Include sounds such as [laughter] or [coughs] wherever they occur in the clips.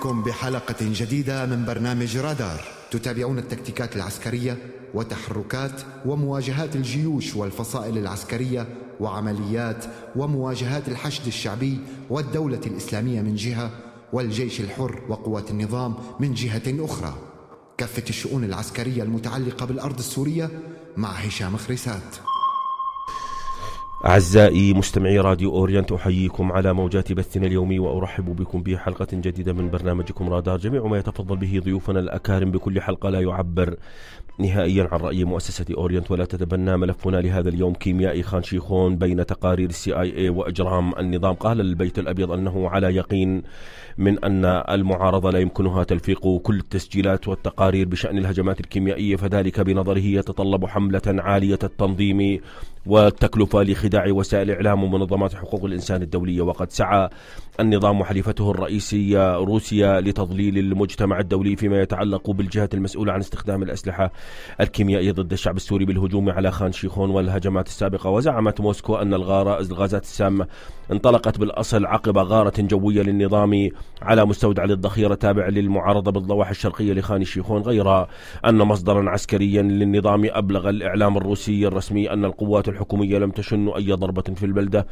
بكم بحلقة جديدة من برنامج رادار. تتابعون التكتيكات العسكرية وتحركات ومواجهات الجيوش والفصائل العسكرية وعمليات ومواجهات الحشد الشعبي والدولة الإسلامية من جهة والجيش الحر وقوات النظام من جهة أخرى. كافة الشؤون العسكرية المتعلقة بالأرض السورية مع هشام خريسات. أعزائي مستمعي راديو أورينت أحييكم على موجات بثنا اليومي وأرحب بكم بحلقة جديدة من برنامجكم رادار. جميع ما يتفضل به ضيوفنا الأكارم بكل حلقة لا يعبر نهائيا عن رأي مؤسسة أورينت ولا تتبنى ملفنا لهذا اليوم كيميائي خان شيخون بين تقارير ال CIA وإجرام النظام. قال البيت الأبيض أنه على يقين من أن المعارضة لا يمكنها تلفيق كل التسجيلات والتقارير بشأن الهجمات الكيميائية فذلك بنظره يتطلب حملة عالية التنظيم والتكلفة لخداع وسائل الإعلام ومنظمات حقوق الإنسان الدولية. وقد سعى النظام وحليفته الرئيسية روسيا لتضليل المجتمع الدولي فيما يتعلق بالجهات المسؤولة عن استخدام الأسلحة الكيميائية ضد الشعب السوري بالهجوم على خان شيخون والهجمات السابقة. وزعمت موسكو أن الغازات السامة انطلقت بالأصل عقب غارة جوية للنظام على مستودع للذخيرة تابع للمعارضة بالضواحي الشرقية لخان الشيخون غير أن مصدرا عسكريا للنظام أبلغ الإعلام الروسي الرسمي أن القوات الحكومية لم تشن أي ضربة في البلدة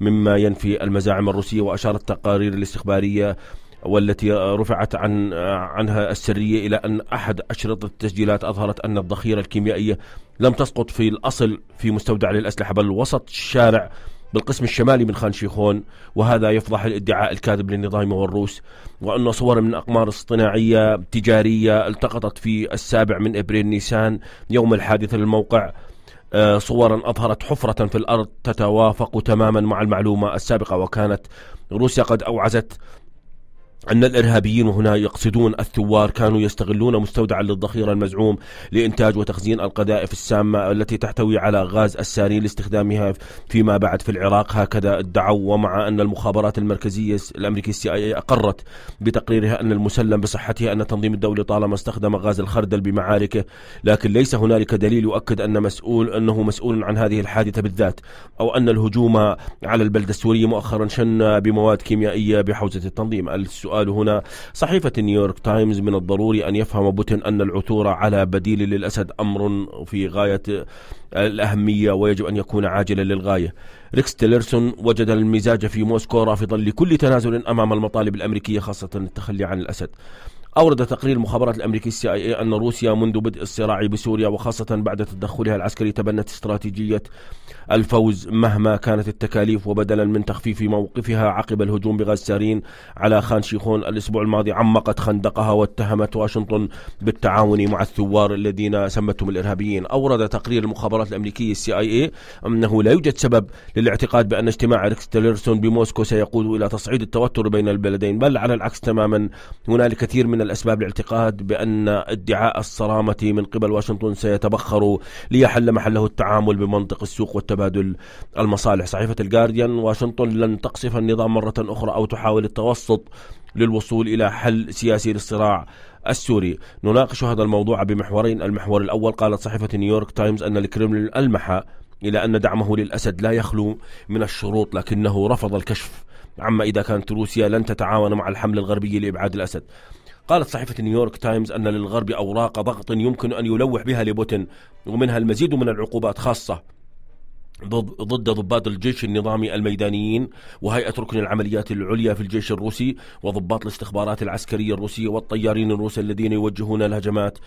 مما ينفي المزاعم الروسية وأشارت التقارير الاستخبارية والتي رفعت عن عنها السرية إلى أن أحد أشرطة التسجيلات أظهرت أن الذخيره الكيميائية لم تسقط في الأصل في مستودع للأسلحة بل وسط الشارع بالقسم الشمالي من خان شيخون وهذا يفضح الادعاء الكاذب للنظام والروس وأن صور من أقمار اصطناعية تجارية التقطت في السابع من إبريل نيسان يوم الحادثة للموقع. صورا أظهرت حفرة في الأرض تتوافق تماما مع المعلومة السابقة وكانت روسيا قد أوعزت أن الإرهابيين هنا يقصدون الثوار كانوا يستغلون مستودعا للذخيرة المزعوم لإنتاج وتخزين القذائف السامة التي تحتوي على غاز السارين لاستخدامها فيما بعد في العراق. هكذا ادعوا ومع أن المخابرات المركزية الأمريكية السي آي أقرت بتقريرها أن المسلم بصحته أن التنظيم الدولي طالما استخدم غاز الخردل بمعاركه لكن ليس هنالك دليل يؤكد أن مسؤول أنه مسؤول عن هذه الحادثة بالذات أو أن الهجوم على البلدة السورية مؤخرا شن بمواد كيميائية بحوزة التنظيم. السؤال هنا. صحيفة نيويورك تايمز من الضروري أن يفهم بوتين أن العثور على بديل للأسد أمر في غاية الأهمية ويجب أن يكون عاجلا للغاية. ريكس تيلرسون وجد المزاج في موسكو رافضا لكل تنازل أمام المطالب الأمريكية خاصة التخلي عن الأسد. أورد تقرير المخابرات الأمريكية ال CI أن روسيا منذ بدء الصراع بسوريا وخاصة بعد تدخلها العسكري تبنت استراتيجية الفوز مهما كانت التكاليف وبدلا من تخفيف موقفها عقب الهجوم بغاز سارين على خان شيخون الأسبوع الماضي عمقت خندقها واتهمت واشنطن بالتعاون مع الثوار الذين سمتهم الإرهابيين. أورد تقرير المخابرات الأمريكية ال CIA أنه لا يوجد سبب للاعتقاد بأن اجتماع ريكس تيلرسون بموسكو سيقود إلى تصعيد التوتر بين البلدين بل على العكس تماما. هنالك كثير من الأسباب لاعتقاد بأن ادعاء الصرامة من قبل واشنطن سيتبخر ليحل محله التعامل بمنطق السوق والتبادل المصالح. صحيفة الجارديان واشنطن لن تقصف النظام مرة أخرى أو تحاول التوسط للوصول إلى حل سياسي للصراع السوري. نناقش هذا الموضوع بمحورين. المحور الأول قالت صحيفة نيويورك تايمز أن الكرملين ألمح إلى أن دعمه للأسد لا يخلو من الشروط لكنه رفض الكشف. عما إذا كانت روسيا لن تتعاون مع الحملة الغربية لإبعاد الأسد. قالت صحيفة نيويورك تايمز أن للغرب أوراق ضغط يمكن أن يلوح بها لبوتين ومنها المزيد من العقوبات خاصة. ضد ضباط الجيش النظامي الميدانيين وهيئة ركن العمليات العليا في الجيش الروسي وضباط الاستخبارات العسكرية الروسية والطيارين الروس الذين يوجهون الهجمات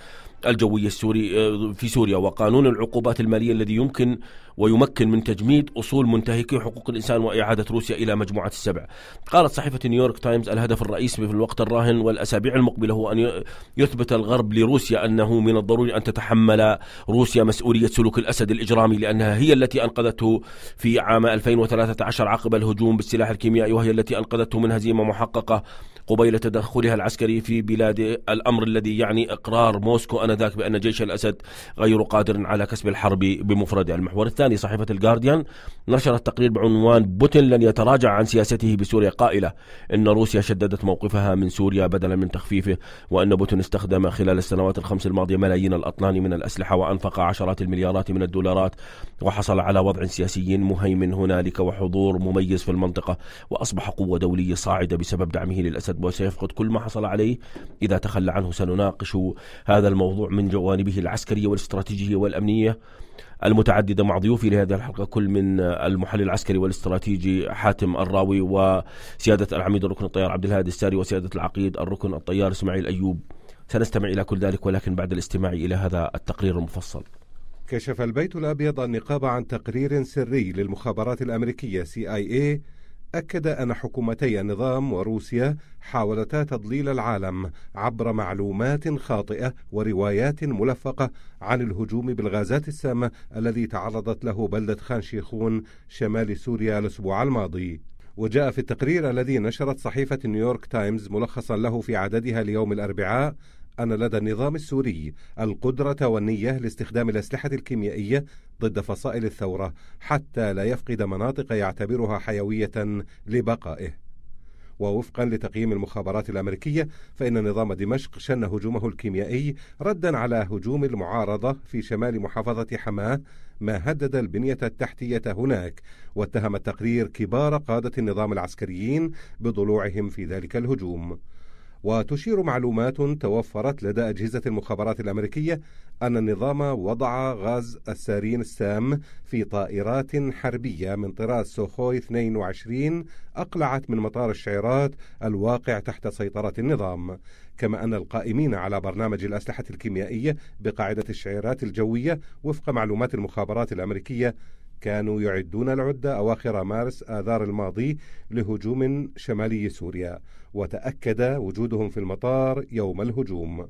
الجوية السوري آه، في سوريا وقانون العقوبات المالية الذي يمكن ويمكن من تجميد أصول منتهكي حقوق الإنسان وإعادة روسيا إلى مجموعة السبع. قالت صحيفة نيويورك تايمز الهدف الرئيسي في الوقت الراهن والأسابيع المقبلة هو أن يثبت الغرب لروسيا أنه من الضروري أن تتحمل روسيا مسؤولية سلوك الأسد الإجرامي لأنها هي التي أنقذته في عام 2013 عقب الهجوم بالسلاح الكيميائي وهي التي أنقذته من هزيمة محققة قبيل تدخلها العسكري في بلاد الأمر الذي يعني إقرار موسكو أنذاك بأن جيش الأسد غير قادر على كسب الحرب بمفرده المحور. الثاني صحيفة الجارديان نشرت تقرير بعنوان بوتين لن يتراجع عن سياسته بسوريا قائلة إن روسيا شددت موقفها من سوريا بدلا من تخفيفه وأن بوتين استخدم خلال السنوات الخمس الماضية ملايين الأطنان من الأسلحة وأنفق عشرات المليارات من الدولارات وحصل على وضع سياسي مهيمن هنالك وحضور مميز في المنطقة وأصبح قوة دولية صاعدة بسبب دعمه للأسد وسيفقد كل ما حصل عليه إذا تخلى عنه. سنناقش هذا الموضوع من جوانبه العسكرية والاستراتيجية والأمنية المتعددة مع ضيوفي لهذه الحلقة كل من المحلل العسكري والاستراتيجي حاتم الراوي وسيادة العميد الركن الطيار عبد الهادي الساري وسيادة العقيد الركن الطيار إسماعيل أيوب. سنستمع إلى كل ذلك ولكن بعد الاستماع إلى هذا التقرير المفصل. كشف البيت الأبيض النقاب عن تقرير سري للمخابرات الأمريكية CIA أكد أن حكومتي النظام وروسيا حاولتا تضليل العالم عبر معلومات خاطئة وروايات ملفقة عن الهجوم بالغازات السامة الذي تعرضت له بلدة خان شيخون شمال سوريا الأسبوع الماضي. وجاء في التقرير الذي نشرت صحيفة نيويورك تايمز ملخصا له في عددها ليوم الأربعاء أن لدى النظام السوري القدرة والنية لاستخدام الأسلحة الكيميائية ضد فصائل الثورة حتى لا يفقد مناطق يعتبرها حيوية لبقائه. ووفقا لتقييم المخابرات الأمريكية فإن نظام دمشق شن هجومه الكيميائي ردا على هجوم المعارضة في شمال محافظة حماة ما هدد البنية التحتية هناك واتهم التقرير كبار قادة النظام العسكريين بضلوعهم في ذلك الهجوم وتشير معلومات توفرت لدى أجهزة المخابرات الأمريكية أن النظام وضع غاز السارين السام في طائرات حربية من طراز سوخوي 22 أقلعت من مطار الشعيرات الواقع تحت سيطرة النظام. كما أن القائمين على برنامج الأسلحة الكيميائية بقاعدة الشعيرات الجوية وفق معلومات المخابرات الأمريكية كانوا يعدون العدة أواخر مارس آذار الماضي لهجوم شمالي سوريا وتأكد وجودهم في المطار يوم الهجوم.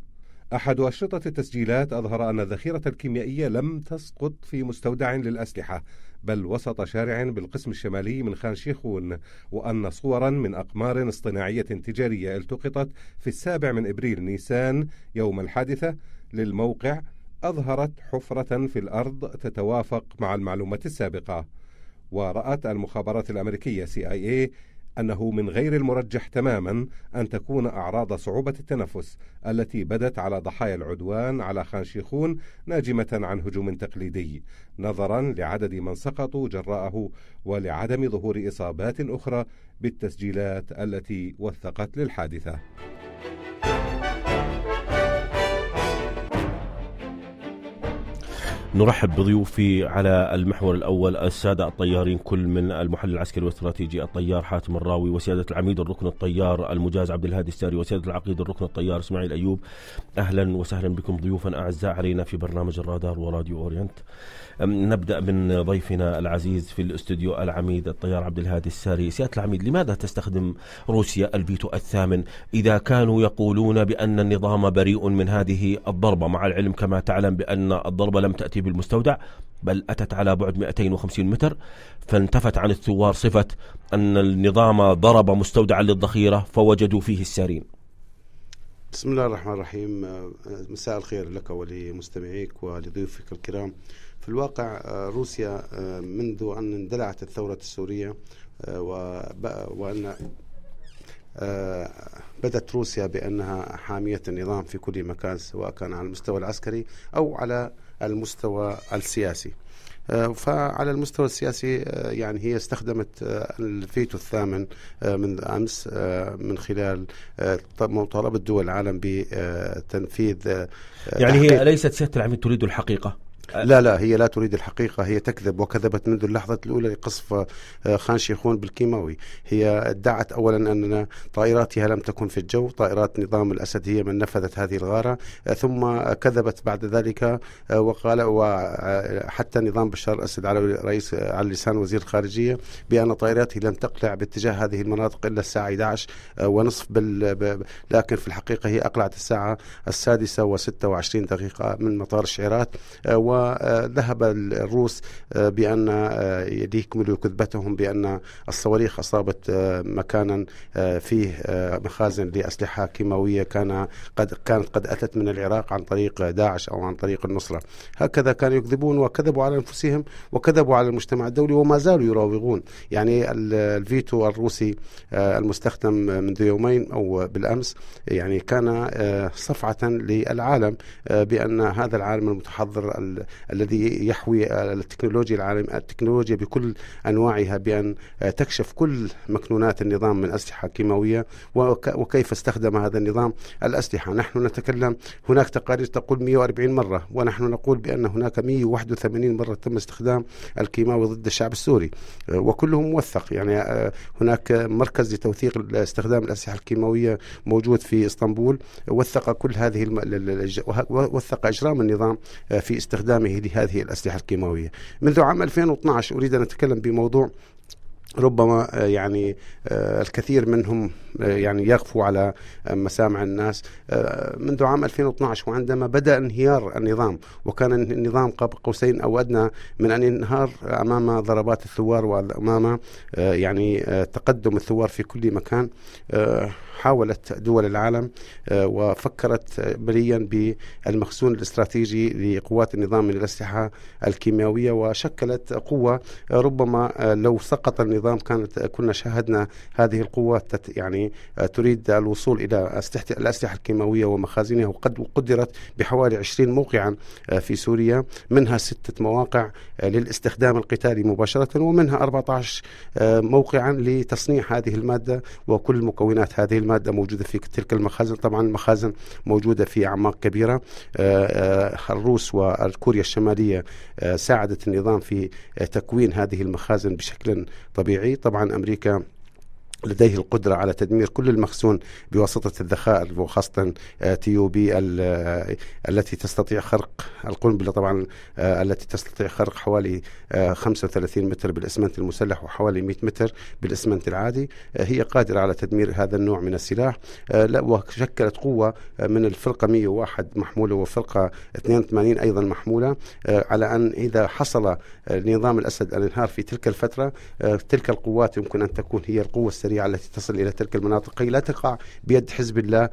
أحد أشرطة التسجيلات أظهر أن الذخيرة الكيميائية لم تسقط في مستودع للأسلحة بل وسط شارع بالقسم الشمالي من خان شيخون وأن صورا من أقمار اصطناعية تجارية التقطت في السابع من إبريل نيسان يوم الحادثة للموقع أظهرت حفرة في الأرض تتوافق مع المعلومات السابقة ورأت المخابرات الأمريكية CIA أنه من غير المرجح تماما أن تكون أعراض صعوبة التنفس التي بدت على ضحايا العدوان على خان شيخون ناجمة عن هجوم تقليدي نظرا لعدد من سقطوا جراءه ولعدم ظهور إصابات أخرى بالتسجيلات التي وثقت للحادثة. نرحب بضيوفي على المحور الأول السادة الطيارين كل من المحلل العسكري والاستراتيجي الطيار حاتم الراوي وسيادة العميد الركن الطيار المجاز عبد الهادي الساري وسيادة العقيد الركن الطيار إسماعيل أيوب. أهلا وسهلا بكم ضيوفا أعزاء علينا في برنامج الرادار وراديو أورينت. نبدأ من ضيفنا العزيز في الاستوديو العميد الطيار عبد الهادي الساري سيادة العميد لماذا تستخدم روسيا الفيتو الثامن؟ إذا كانوا يقولون بأن النظام بريء من هذه الضربة مع العلم كما تعلم بأن الضربة لم تأتي بالمستودع بل أتت على بعد 250 متر فانتفت عن الثوار صفة أن النظام ضرب مستودعا للذخيرة فوجدوا فيه السارين. بسم الله الرحمن الرحيم. مساء الخير لك ولمستمعيك ولضيوفك الكرام. في الواقع روسيا منذ أن اندلعت الثورة السورية وأن بدت روسيا بأنها حامية النظام في كل مكان سواء كان على المستوى العسكري أو على المستوى السياسي. فعلى المستوى السياسي يعني هي استخدمت الفيتو الثامن من أمس من خلال مطالبة دول العالم بتنفيذ يعني هي ليست سياده العميد تريد الحقيقة. لا لا هي لا تريد الحقيقة هي تكذب وكذبت منذ اللحظة الأولى لقصف خان شيخون بالكيماوي. هي ادعت أولا أن طائراتها لم تكن في الجو طائرات نظام الأسد هي من نفذت هذه الغارة ثم كذبت بعد ذلك وقال وحتى نظام بشار الأسد على رئيس على لسان وزير الخارجية بأن طائراته لم تقلع باتجاه هذه المناطق إلا الساعة 11 ونصف بال... لكن في الحقيقة هي أقلعت الساعة السادسة و26 دقيقة من مطار الشعيرات و وذهب الروس بأن يكملوا كذبتهم بأن الصواريخ أصابت مكانا فيه مخازن لأسلحة كيماوية كان قد كانت قد أتت من العراق عن طريق داعش أو عن طريق النصرة. هكذا كانوا يكذبون وكذبوا على أنفسهم وكذبوا على المجتمع الدولي وما زالوا يراوغون. يعني الفيتو الروسي المستخدم منذ يومين أو بالأمس يعني كان صفعة للعالم بأن هذا العالم المتحضر الذي يحوي التكنولوجيا العالم التكنولوجيا بكل أنواعها بأن تكشف كل مكنونات النظام من أسلحة كيماوية وكيف استخدم هذا النظام الأسلحة نحن نتكلم هناك تقارير تقول 140 مرة ونحن نقول بأن هناك 181 مرة تم استخدام الكيماوي ضد الشعب السوري وكله موثق يعني هناك مركز لتوثيق استخدام الأسلحة الكيماوية موجود في إسطنبول وثق كل هذه. وثق إجرام النظام في استخدامه لهذه الأسلحة الكيماوية. منذ عام 2012 أريد أن أتكلم بموضوع ربما آه، يعني آه، الكثير منهم آه، يعني يغفو على مسامع الناس. منذ عام 2012 وعندما بدأ انهيار النظام وكان النظام قاب قوسين أو أدنى من أن ينهار أمام ضربات الثوار وأمام يعني تقدم الثوار في كل مكان حاولت دول العالم آه، وفكرت مليا بالمخزون الاستراتيجي لقوات النظام من الأسلحة الكيميائية وشكلت قوة آه، ربما آه، لو سقط النظام كانت كنا شاهدنا هذه القوة يعني تريد الوصول إلى الأسلحة الكيماوية ومخازنها وقد قدرت بحوالي 20 موقعا في سوريا منها ستة مواقع للاستخدام القتالي مباشرة ومنها 14 موقعا لتصنيع هذه المادة وكل مكونات هذه المادة موجودة في تلك المخازن. طبعا المخازن موجودة في أعماق كبيرة. آه، آه، الروس وكوريا الشمالية آه، ساعدت النظام في تكوين هذه المخازن بشكل طبيعي. طبعا أمريكا لديه القدرة على تدمير كل المخزون بواسطة الذخائر وخاصة آه، تيوبي آه، التي تستطيع خرق القنبلة. طبعا آه، التي تستطيع خرق حوالي 35 متر بالإسمنت المسلح وحوالي 100 متر بالإسمنت العادي. هي قادرة على تدمير هذا النوع من السلاح. وشكلت قوة من الفرقة 101 محمولة وفرقة 82 أيضا محمولة. على أن إذا حصل نظام الأسد الإنهار في تلك الفترة تلك القوات يمكن أن تكون هي القوة السريعة السريعة التي تصل إلى تلك المناطق لا تقع بيد حزب الله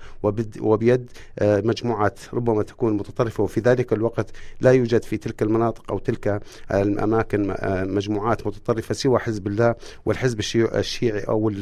وبيد آه، مجموعات ربما تكون متطرفة وفي ذلك الوقت لا يوجد في تلك المناطق أو تلك الأماكن آه، مجموعات متطرفة سوى حزب الله والحزب الشيعي أو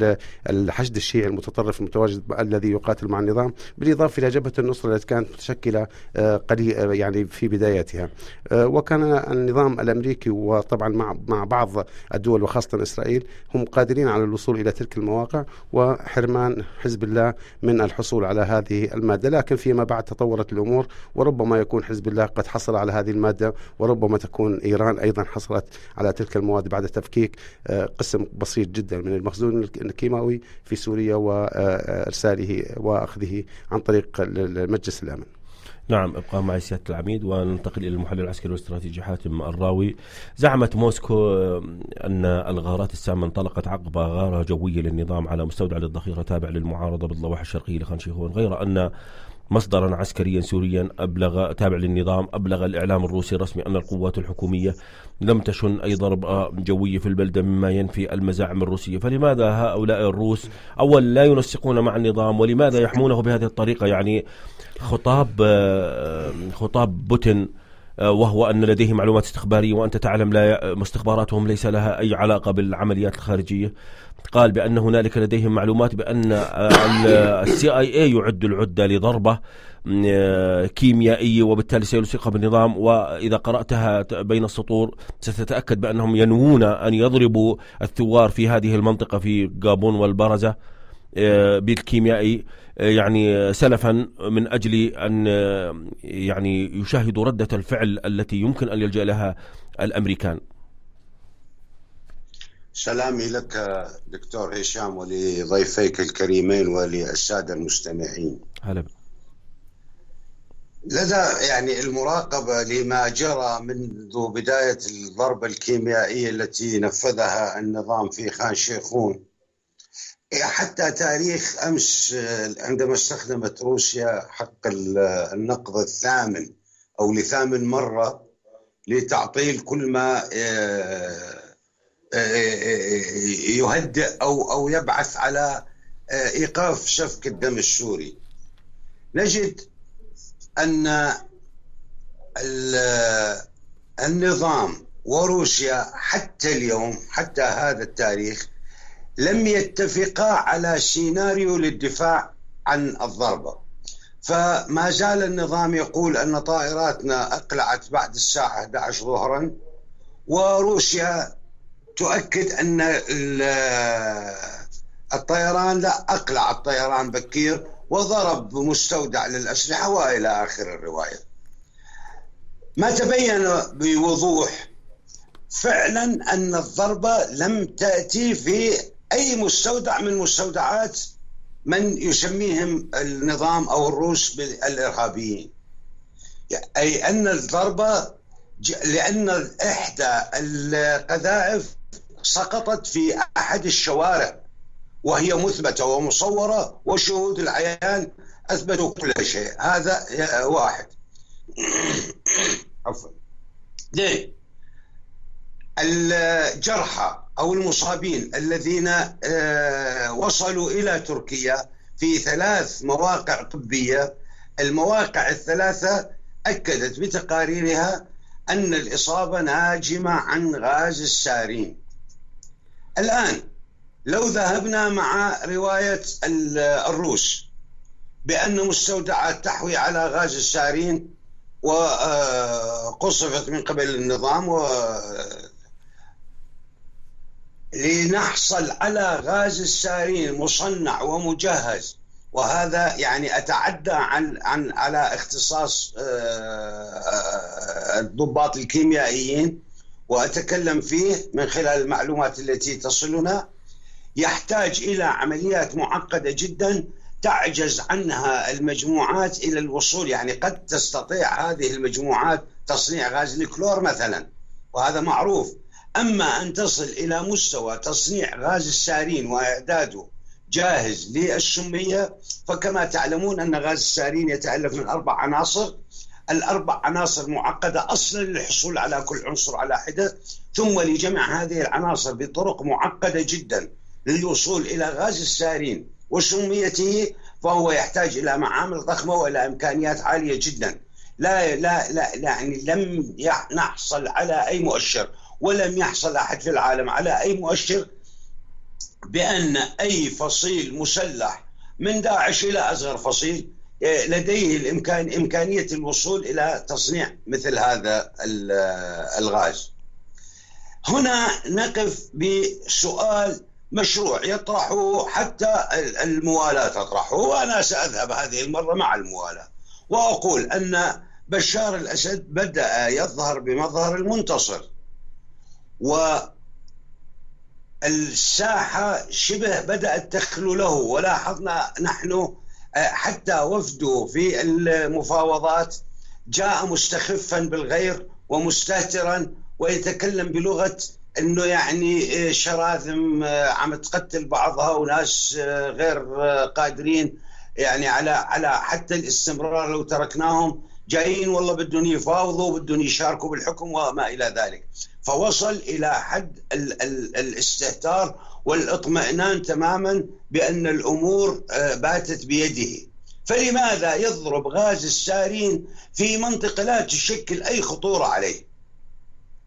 الحشد الشيعي المتطرف المتواجد الذي يقاتل مع النظام. بالإضافة إلى جبهة النصرة التي كانت متشكلة آه، قليل يعني في بدايتها. وكان النظام الأمريكي وطبعا مع مع بعض الدول وخاصة إسرائيل هم قادرين على الوصول إلى تلك المواقع وحرمان حزب الله من الحصول على هذه المادة. لكن فيما بعد تطورت الأمور وربما يكون حزب الله قد حصل على هذه المادة وربما تكون إيران أيضا حصلت على تلك المواد بعد تفكيك. آه، قسم بسيط جدا من المخزون الكيماوي في سوريا وإرساله وأخذه عن طريق المجلس الأمن نعم ابقى معي سيادة العميد وننتقل إلى المحلل العسكري والاستراتيجي حاتم الراوي. زعمت موسكو أن الغارات السامة انطلقت عقب غارة جوية للنظام على مستودع للذخيره تابع للمعارضة بالضواحي الشرقيه لخان شيخون غير أن مصدرا عسكريا سوريا أبلغ تابع للنظام أبلغ الإعلام الروسي الرسمي أن القوات الحكومية لم تشن أي ضربة جوية في البلدة مما ينفي المزاعم الروسية. فلماذا هؤلاء الروس أول لا ينسقون مع النظام؟ ولماذا يحمونه بهذه الطريقة؟ يعني خطاب آه، خطاب بوتين وهو أن لديه معلومات استخبارية وأنت تعلم لا استخباراتهم ليس لها أي علاقة بالعمليات الخارجية. قال بأن هنالك لديهم معلومات بأن السي آي اي يعد العدة لضربة آه، كيميائية وبالتالي سيلصقها بالنظام. وإذا قرأتها بين السطور ستتأكد بأنهم ينوون أن يضربوا الثوار في هذه المنطقة في قابون والبرزة. بالكيميائي يعني سلفا من أجل أن يعني يشاهدوا ردة الفعل التي يمكن أن يلجأ لها الأمريكان. سلامي لك دكتور هشام ولضيفيك الكريمين وللسادة المستمعين. هلا لدى يعني المراقبة لما جرى منذ بداية الضربة الكيميائية التي نفذها النظام في خان شيخون حتى تاريخ أمس عندما استخدمت روسيا حق النقض الثامن أو لثامن مرة لتعطيل كل ما آه، آه، يهدئ أو أو يبعث على آه، إيقاف سفك الدم السوري. نجد أن النظام وروسيا حتى اليوم حتى هذا التاريخ لم يتفقا على سيناريو للدفاع عن الضربة. فما زال النظام يقول أن طائراتنا أقلعت بعد الساعة 11 ظهرا وروسيا تؤكد أن الطيران لا أقلع الطيران بكير وضرب مستودع للأسلحة وإلى آخر الرواية. ما تبين بوضوح فعلا أن الضربة لم تأتي في أي مستودع من مستودعات من يسميهم النظام أو الروس بالإرهابيين. أي أن الضربة لأن إحدى القذائف سقطت في أحد الشوارع وهي مثبتة ومصورة وشهود العيان أثبتوا كل شيء. هذا واحد. [coughs] عفوا. ليه الجرحى. أو المصابين الذين آه، وصلوا إلى تركيا في ثلاث مواقع طبية. المواقع الثلاثة أكدت بتقاريرها أن الإصابة ناجمة عن غاز السارين. الآن لو ذهبنا مع رواية الروس بأن مستودعات تحوي على غاز السارين وقصفت من قبل النظام لنحصل على غاز السارين مصنع ومجهز. وهذا يعني أتعدى عن عن على اختصاص آه، الضباط الكيميائيين. وأتكلم فيه من خلال المعلومات التي تصلنا. يحتاج إلى عمليات معقدة جدا تعجز عنها المجموعات إلى الوصول. يعني قد تستطيع هذه المجموعات تصنيع غاز الكلور مثلا. وهذا معروف. أما أن تصل إلى مستوى تصنيع غاز السارين وإعداده جاهز للسميه فكما تعلمون أن غاز السارين يتألف من أربع عناصر. الأربع عناصر معقدة أصلا للحصول على كل عنصر على حدة ثم لجمع هذه العناصر بطرق معقدة جدا للوصول إلى غاز السارين وسميته فهو يحتاج إلى معامل ضخمة وإلى إمكانيات عالية جدا. لا لا لا يعني لم نحصل على أي مؤشر. ولم يحصل أحد في العالم على أي مؤشر بأن أي فصيل مسلح من داعش إلى أصغر فصيل إيه، لديه الامكان إمكانية الوصول إلى تصنيع مثل هذا الغاز. هنا نقف بسؤال مشروع يطرحه حتى الموالاة تطرحه وأنا سأذهب هذه المرة مع الموالاة وأقول أن بشار الأسد بدأ يظهر بمظهر المنتصر والساحة شبه بدأت تخلو له ولاحظنا نحن آه، حتى وفده في المفاوضات جاء مستخفا بالغير ومستهترا ويتكلم بلغة إنه يعني آه، شراذم آه، عم تقتل بعضها وناس غير قادرين يعني على على حتى الاستمرار لو تركناهم جايين والله بدهم يفاوضوا بدهم يشاركوا بالحكم وما إلى ذلك. فوصل إلى حد ال ال الاستهتار والإطمئنان تماما بأن الأمور آه، باتت بيده. فلماذا يضرب غاز السارين في منطقه لا تشكل أي خطورة عليه؟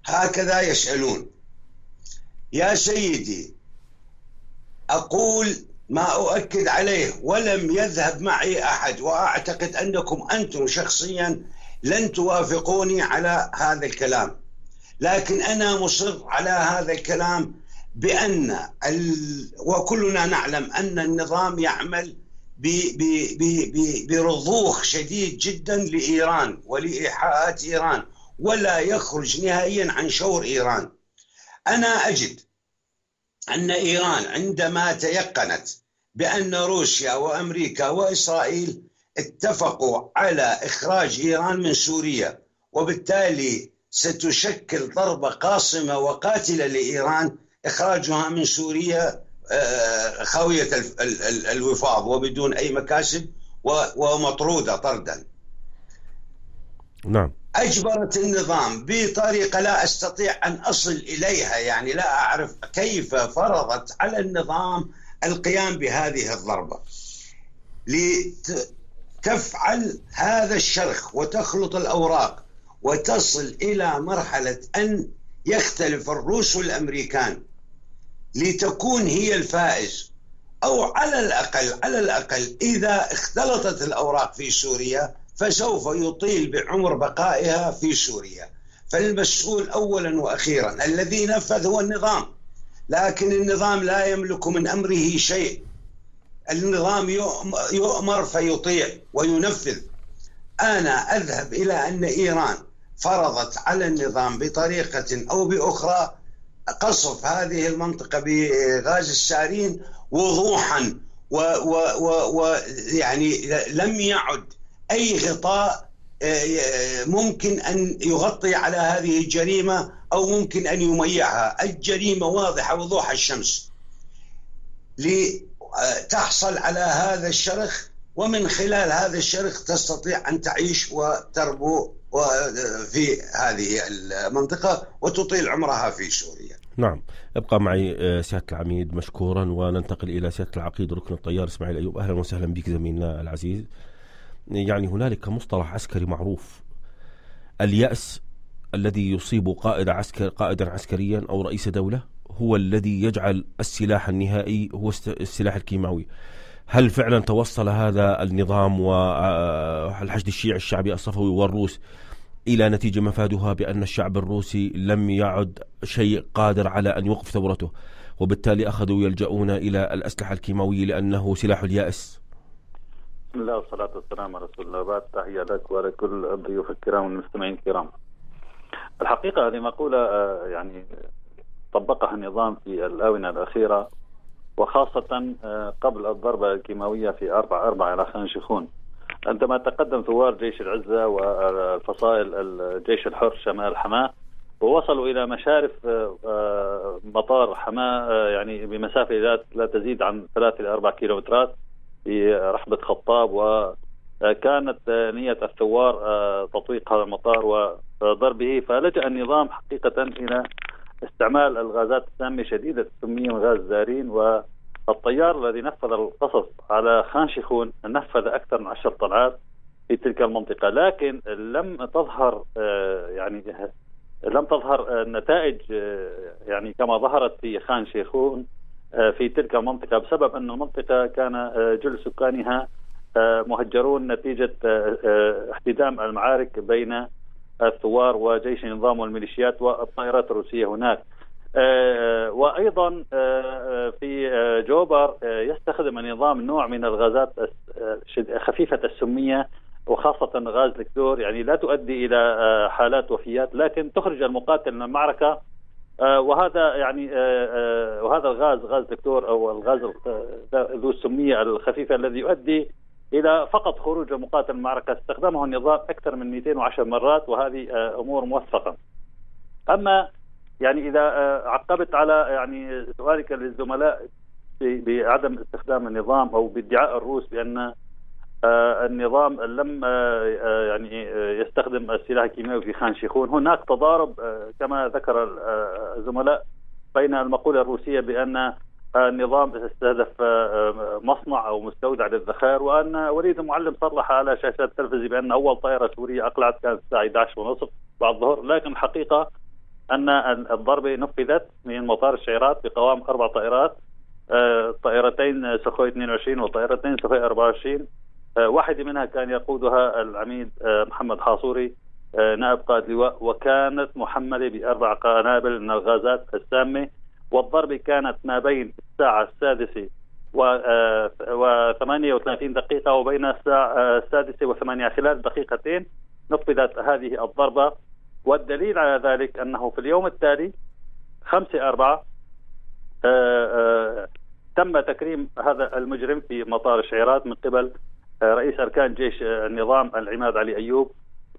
هكذا يسألون. يا سيدي أقول ما أؤكد عليه ولم يذهب معي أحد وأعتقد أنكم أنتم شخصيا لن توافقوني على هذا الكلام. لكن أنا مصر على هذا الكلام بأن ال... وكلنا نعلم أن النظام يعمل ب... ب... ب... برضوخ شديد جدا لإيران ولإيحاءات إيران ولا يخرج نهائيا عن شور إيران. أنا أجد أن إيران عندما تيقنت بأن روسيا وأمريكا وإسرائيل اتفقوا على إخراج إيران من سوريا وبالتالي ستشكل ضربة قاصمة وقاتلة لإيران إخراجها من سوريا آه، خاوية الوفاض وبدون أي مكاسب ومطرودة طردا. نعم. أجبرت النظام بطريقة لا أستطيع أن أصل إليها يعني لا أعرف كيف فرضت على النظام القيام بهذه الضربة. لتفعل هذا الشرخ وتخلط الأوراق وتصل إلى مرحلة أن يختلف الروس والأمريكان لتكون هي الفائز أو على الأقل على الأقل إذا اختلطت الأوراق في سوريا فسوف يطيل بعمر بقائها في سوريا. فالمسؤول أولا وأخيرا الذي نفذ هو النظام لكن النظام لا يملك من أمره شيء. النظام يؤمر فيطيع وينفذ. أنا أذهب إلى أن إيران فرضت على النظام بطريقة أو بأخرى قصف هذه المنطقة بغاز السارين وضوحا ويعني لم يعد أي غطاء آه، ممكن أن يغطي على هذه الجريمة أو ممكن أن يميعها. الجريمة واضحة وضوح الشمس. لتحصل على هذا الشرخ ومن خلال هذا الشرخ تستطيع أن تعيش وتربو في هذه المنطقة وتطيل عمرها في سوريا. نعم. ابقى معي آه، سيادة العميد مشكورا وننتقل إلى سيادة العقيد ركن الطيار. إسماعيل أيوب. أهلا وسهلا بك زميلنا العزيز. يعني هنالك مصطلح عسكري معروف. اليأس الذي يصيب قائد عسكر قائدا عسكريا أو رئيس دولة هو الذي يجعل السلاح النهائي هو السلاح الكيماوي. هل فعلا توصل هذا النظام والحشد الشيعي الشعبي الصفوي والروس إلى نتيجة مفادها بأن الشعب الروسي لم يعد شيء قادر على أن يوقف ثورته وبالتالي أخذوا يلجؤون إلى الأسلحة الكيماوية لأنه سلاح اليائس بسم الله والصلاة والسلام على رسول الله. بعد تحية لك ولكل الضيوف الكرام والمستمعين الكرام. الحقيقة هذه مقولة يعني طبقها النظام في الآونة الأخيرة وخاصة آه، قبل الضربة الكيماوية في أربع أربع على خان شيخون عندما تقدم ثوار جيش العزة والفصائل الجيش الحر شمال حماة ووصلوا إلى مشارف آه، مطار حماة يعني بمسافة لا تزيد عن ثلاثة إلى أربع كيلومترات في رحبة خطاب وكانت نية الثوار تطويق هذا المطار وضربه. فلجأ النظام حقيقة إلى استعمال الغازات السامة شديدة السمية غاز زارين والطيار الذي نفذ القصف على خان شيخون نفذ أكثر من عشر طلعات في تلك المنطقة لكن لم تظهر يعني لم تظهر النتائج يعني كما ظهرت في خان شيخون آه، في تلك المنطقة بسبب أن المنطقة كان آه، جل سكانها آه، مهجرون نتيجة احتدام المعارك بين الثوار وجيش النظام والميليشيات والطائرات الروسية هناك. وأيضا في جوبر يستخدم النظام نوع من الغازات خفيفة السمية وخاصة غاز الكلور يعني لا تؤدي إلى حالات وفيات لكن تخرج المقاتل من المعركة. آه، وهذا يعني آه، آه، وهذا الغاز غاز دكتور أو الغاز ذو السمية الخفيفة الذي يؤدي إلى فقط خروج المقاتل المعركة استخدمه النظام أكثر من 210 مرات وهذه أمور موثقة. أما يعني إذا عقبت على يعني سؤالك للزملاء بعدم استخدام النظام أو بادعاء الروس آه، النظام لم آه، آه، يعني يستخدم السلاح الكيميائي في خان شيخون هناك تضارب كما ذكر الزملاء بين المقولة الروسية بأن النظام استهدف مصنع أو مستودع للذخائر وأن وليد المعلم صرح على شاشات التلفزيون بأن أول طائرة سورية أقلعت كانت الساعة 11 ونصف بعد الظهر. لكن الحقيقة أن الضربة نفذت من مطار الشعيرات بقوام أربع طائرات طائرتين سخوي 22 وطائرتين سخوي 24 آه، واحدة منها كان يقودها العميد آه، محمد حاصوري آه، نائب قائد لواء وكانت محملة بأربع قنابل من الغازات السامة. والضربة كانت ما بين الساعة السادسة و 38 دقيقة وبين الساعة السادسة وثمانية خلال دقيقتين نفذت هذه الضربة. والدليل على ذلك أنه في اليوم التالي 5 أربعة تم تكريم هذا المجرم في مطار الشعيرات من قبل رئيس أركان جيش النظام العماد علي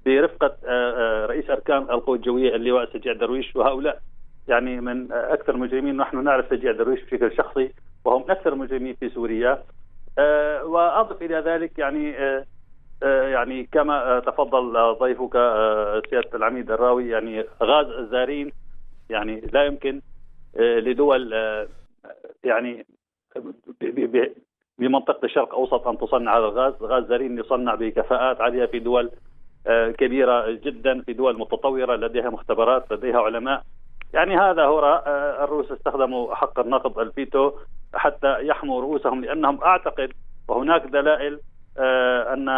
آه، آه، رئيس أركان القوى الجوية اللواء سجيع درويش وهؤلاء يعني من أكثر المجرمين نحن نعرف سجيع درويش بشكل شخصي وهم أكثر المجرمين في سوريا. آه، وأضف إلى ذلك يعني يعني كما تفضل ضيفك سيادة العميد الراوي يعني غاز الزارين يعني لا يمكن لدول يعني بمنطقة الشرق الأوسط أن تصنع هذا الغاز. غاز زرين يصنع بكفاءات عالية في دول آه، كبيرة جدا في دول متطورة لديها مختبرات لديها علماء. يعني هذا هو آه، الروس استخدموا حق النقض الفيتو حتى يحموا رؤوسهم لأنهم أعتقد وهناك دلائل أن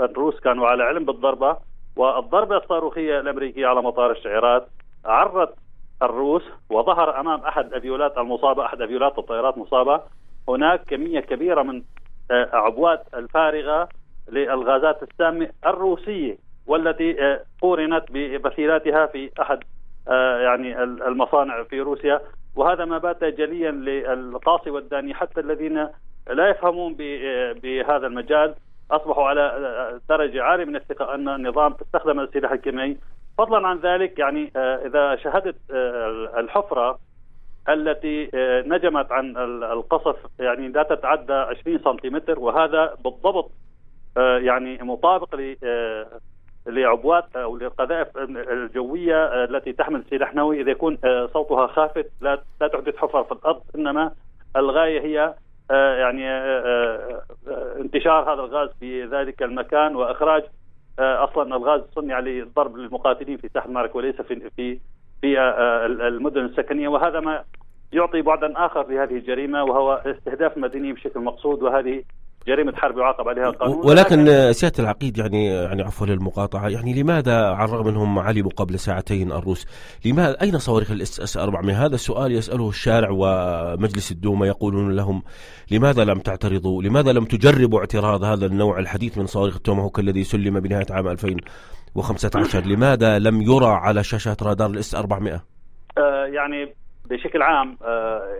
الروس كانوا على علم بالضربة والضربة الصاروخية الأمريكية على مطار الشعيرات عرت الروس وظهر أمام أحد الافيولات المصابة أحد أفيولات الطائرات مصابة. هناك كمية كبيرة من عبوات الفارغة للغازات السامة الروسية والتي قورنت بمثيلاتها في أحد يعني المصانع في روسيا. وهذا ما بات جليا للقاصي والداني حتى الذين لا يفهمون بهذا المجال. أصبحوا على درجة عالية من الثقة أن النظام استخدم السلاح الكيميائي. فضلا عن ذلك يعني إذا شهدت الحفرة التي نجمت عن القصف يعني لا تتعدى 20 سنتيمتر وهذا بالضبط يعني مطابق لعبوات أو للقذائف الجوية التي تحمل سلاح نووي. إذا يكون صوتها خافت لا لا تحدث حفر في الأرض إنما الغاية هي يعني انتشار هذا الغاز في ذلك المكان وإخراج أصلا الغاز صنع للضرب للمقاتلين في ساحة المعركه وليس في في في المدن السكنية. وهذا ما يعطي بعدا آخر لهذه الجريمة وهو استهداف المدنيين بشكل مقصود وهذه جريمة حرب يعاقب عليها القانون. ولكن سيادة العقيد يعني يعني عفوا للمقاطعة يعني لماذا على الرغم انهم علموا قبل ساعتين الروس؟ لماذا أين صواريخ ال SS 400 هذا السؤال يسأله الشارع ومجلس الدوما يقولون لهم لماذا لم تعترضوا؟ لماذا لم تجربوا اعتراض هذا النوع الحديث من صواريخ التومهوك الذي سلم بنهاية عام 2015 لماذا لم يرى على شاشات رادار ال S 400 آه يعني بشكل عام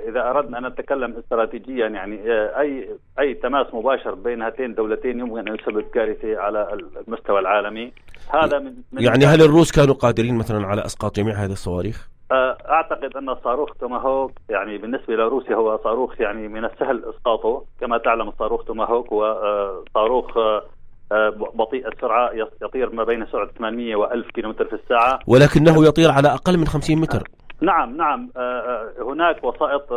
إذا أردنا أن نتكلم استراتيجيا يعني أي أي تماس مباشر بين هاتين الدولتين يمكن أن يسبب كارثة على المستوى العالمي. هذا من, يعني هل الروس كانوا قادرين مثلا على إسقاط جميع هذه الصواريخ؟ أعتقد أن الصاروخ توماهوك يعني بالنسبة لروسيا هو صاروخ يعني من السهل إسقاطه. كما تعلم الصاروخ توماهوك هو صاروخ بطيء السرعة يطير ما بين سرعة 800 و 1000 كيلومتر في الساعة. ولكنه يطير على أقل من 50 متر. نعم نعم. هناك وسائط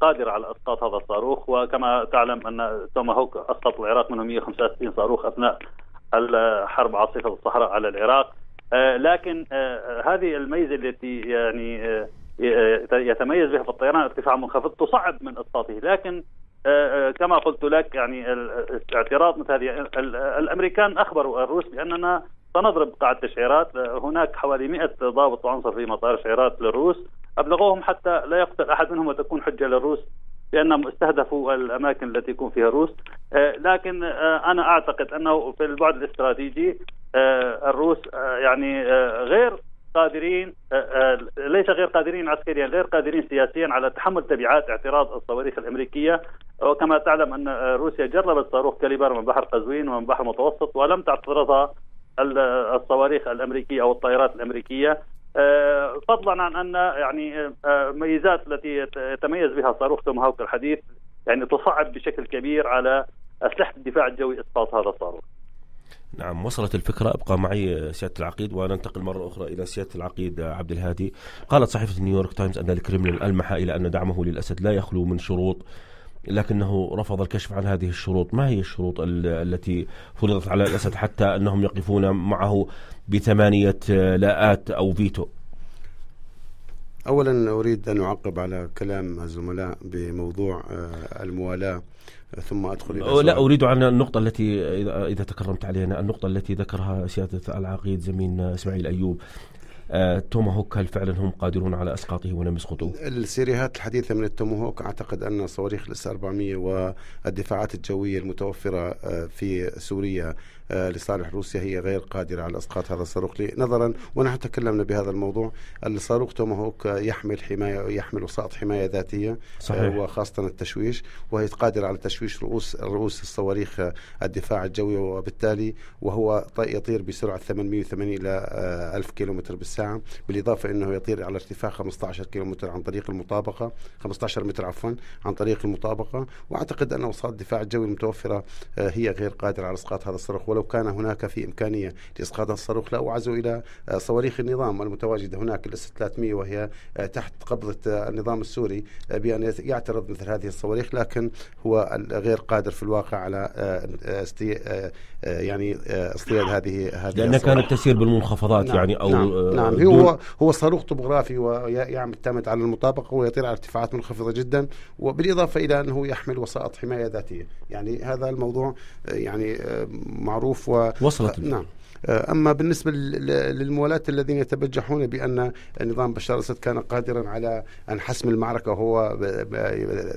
قادرة على إسقاط هذا الصاروخ وكما تعلم أن توماهوك أسقط العراق منه 165 صاروخ أثناء الحرب عاصفة الصحراء على العراق. لكن هذه الميزة التي يعني يتميز بها في الطيران ارتفاع منخفض تصعب من إسقاطه. لكن كما قلت لك يعني الاعتراض مثل هذه الأمريكان أخبروا الروس بأننا سنضرب قاعة تشعيرات هناك حوالي 100 ضابط وعنصر في مطار شعيرات للروس. أبلغوهم حتى لا يقتل أحد منهم وتكون حجة للروس لأنهم استهدفوا الأماكن التي يكون فيها الروس لكن أنا أعتقد أنه في البعد الاستراتيجي الروس يعني غير قادرين ليس غير قادرين عسكريا غير قادرين سياسيا على تحمل تبعات اعتراض الصواريخ الأمريكية. وكما تعلم أن روسيا جربت صاروخ كاليبر من بحر قزوين ومن بحر المتوسط ولم تعترضها الصواريخ الأمريكية أو الطائرات الأمريكية. فضلا عن أن يعني ميزات التي يتميز بها صاروخ تومهاوك الحديث يعني تصعب بشكل كبير على أسلحة الدفاع الجوي إسقاط هذا الصاروخ. نعم وصلت الفكرة. أبقى معي سيادة العقيد وننتقل مرة أخرى إلى سيادة العقيد عبد الهادي. قالت صحيفة نيويورك تايمز أن الكرملين ألمح إلى أن دعمه للأسد لا يخلو من شروط لكنه رفض الكشف عن هذه الشروط. ما هي الشروط التي فرضت على الأسد حتى أنهم يقفون معه بثمانية لاءات أو فيتو؟ أولا أريد أن أعقب على كلام الزملاء بموضوع الموالاة ثم أدخل إلى لا أريد عن النقطة التي إذا تكرمت علينا النقطة التي ذكرها سيادة العقيد زميلنا إسماعيل أيوب. توماهوك هل فعلا هم قادرون على إسقاطه ولم يسقطوه؟ السيريهات الحديثة من التوماهوك أعتقد أن صواريخ الإس 400 والدفاعات الجوية المتوفرة في سوريا لصالح روسيا هي غير قادرة على إسقاط هذا الصاروخ نظرا ونحن تكلمنا بهذا الموضوع. الصاروخ توماهوك يحمل حماية يحمل وساطة حماية ذاتية صحيح. وخاصة التشويش. وهي قادرة على تشويش رؤوس رؤوس الصواريخ الدفاع الجوي. وبالتالي وهو يطير بسرعة 880 إلى 1000 كيلومتر بالساعة. بالإضافة أنه يطير على ارتفاع 15 كيلومتر عن طريق المطابقة. 15 متر عفوا عن طريق المطابقة. وأعتقد أن وساطة الدفاع الجوي المتوفرة هي غير قادرة على إسقاط هذا الصاروخ. ولو كان هناك في إمكانية لإسقاط الصاروخ لا أعزوا إلى صواريخ النظام المتواجدة هناك الاس 300 وهي تحت قبضة النظام السوري بأن يعترض مثل هذه الصواريخ لكن هو غير قادر في الواقع على يعني اصطياد هذه هذه لأنها كانت تسير بالمنخفضات نعم يعني أو نعم, نعم نعم. هو هو صاروخ طبوغرافي ويعتمد على المطابقة ويطير على ارتفاعات منخفضة جدا وبالإضافة إلى أنه يحمل وسائط حماية ذاتية. يعني هذا الموضوع يعني معروف و وصلت نعم. أما بالنسبة للموالاة الذين يتبجحون بأن نظام بشار الأسد كان قادرا على أن حسم المعركة وهو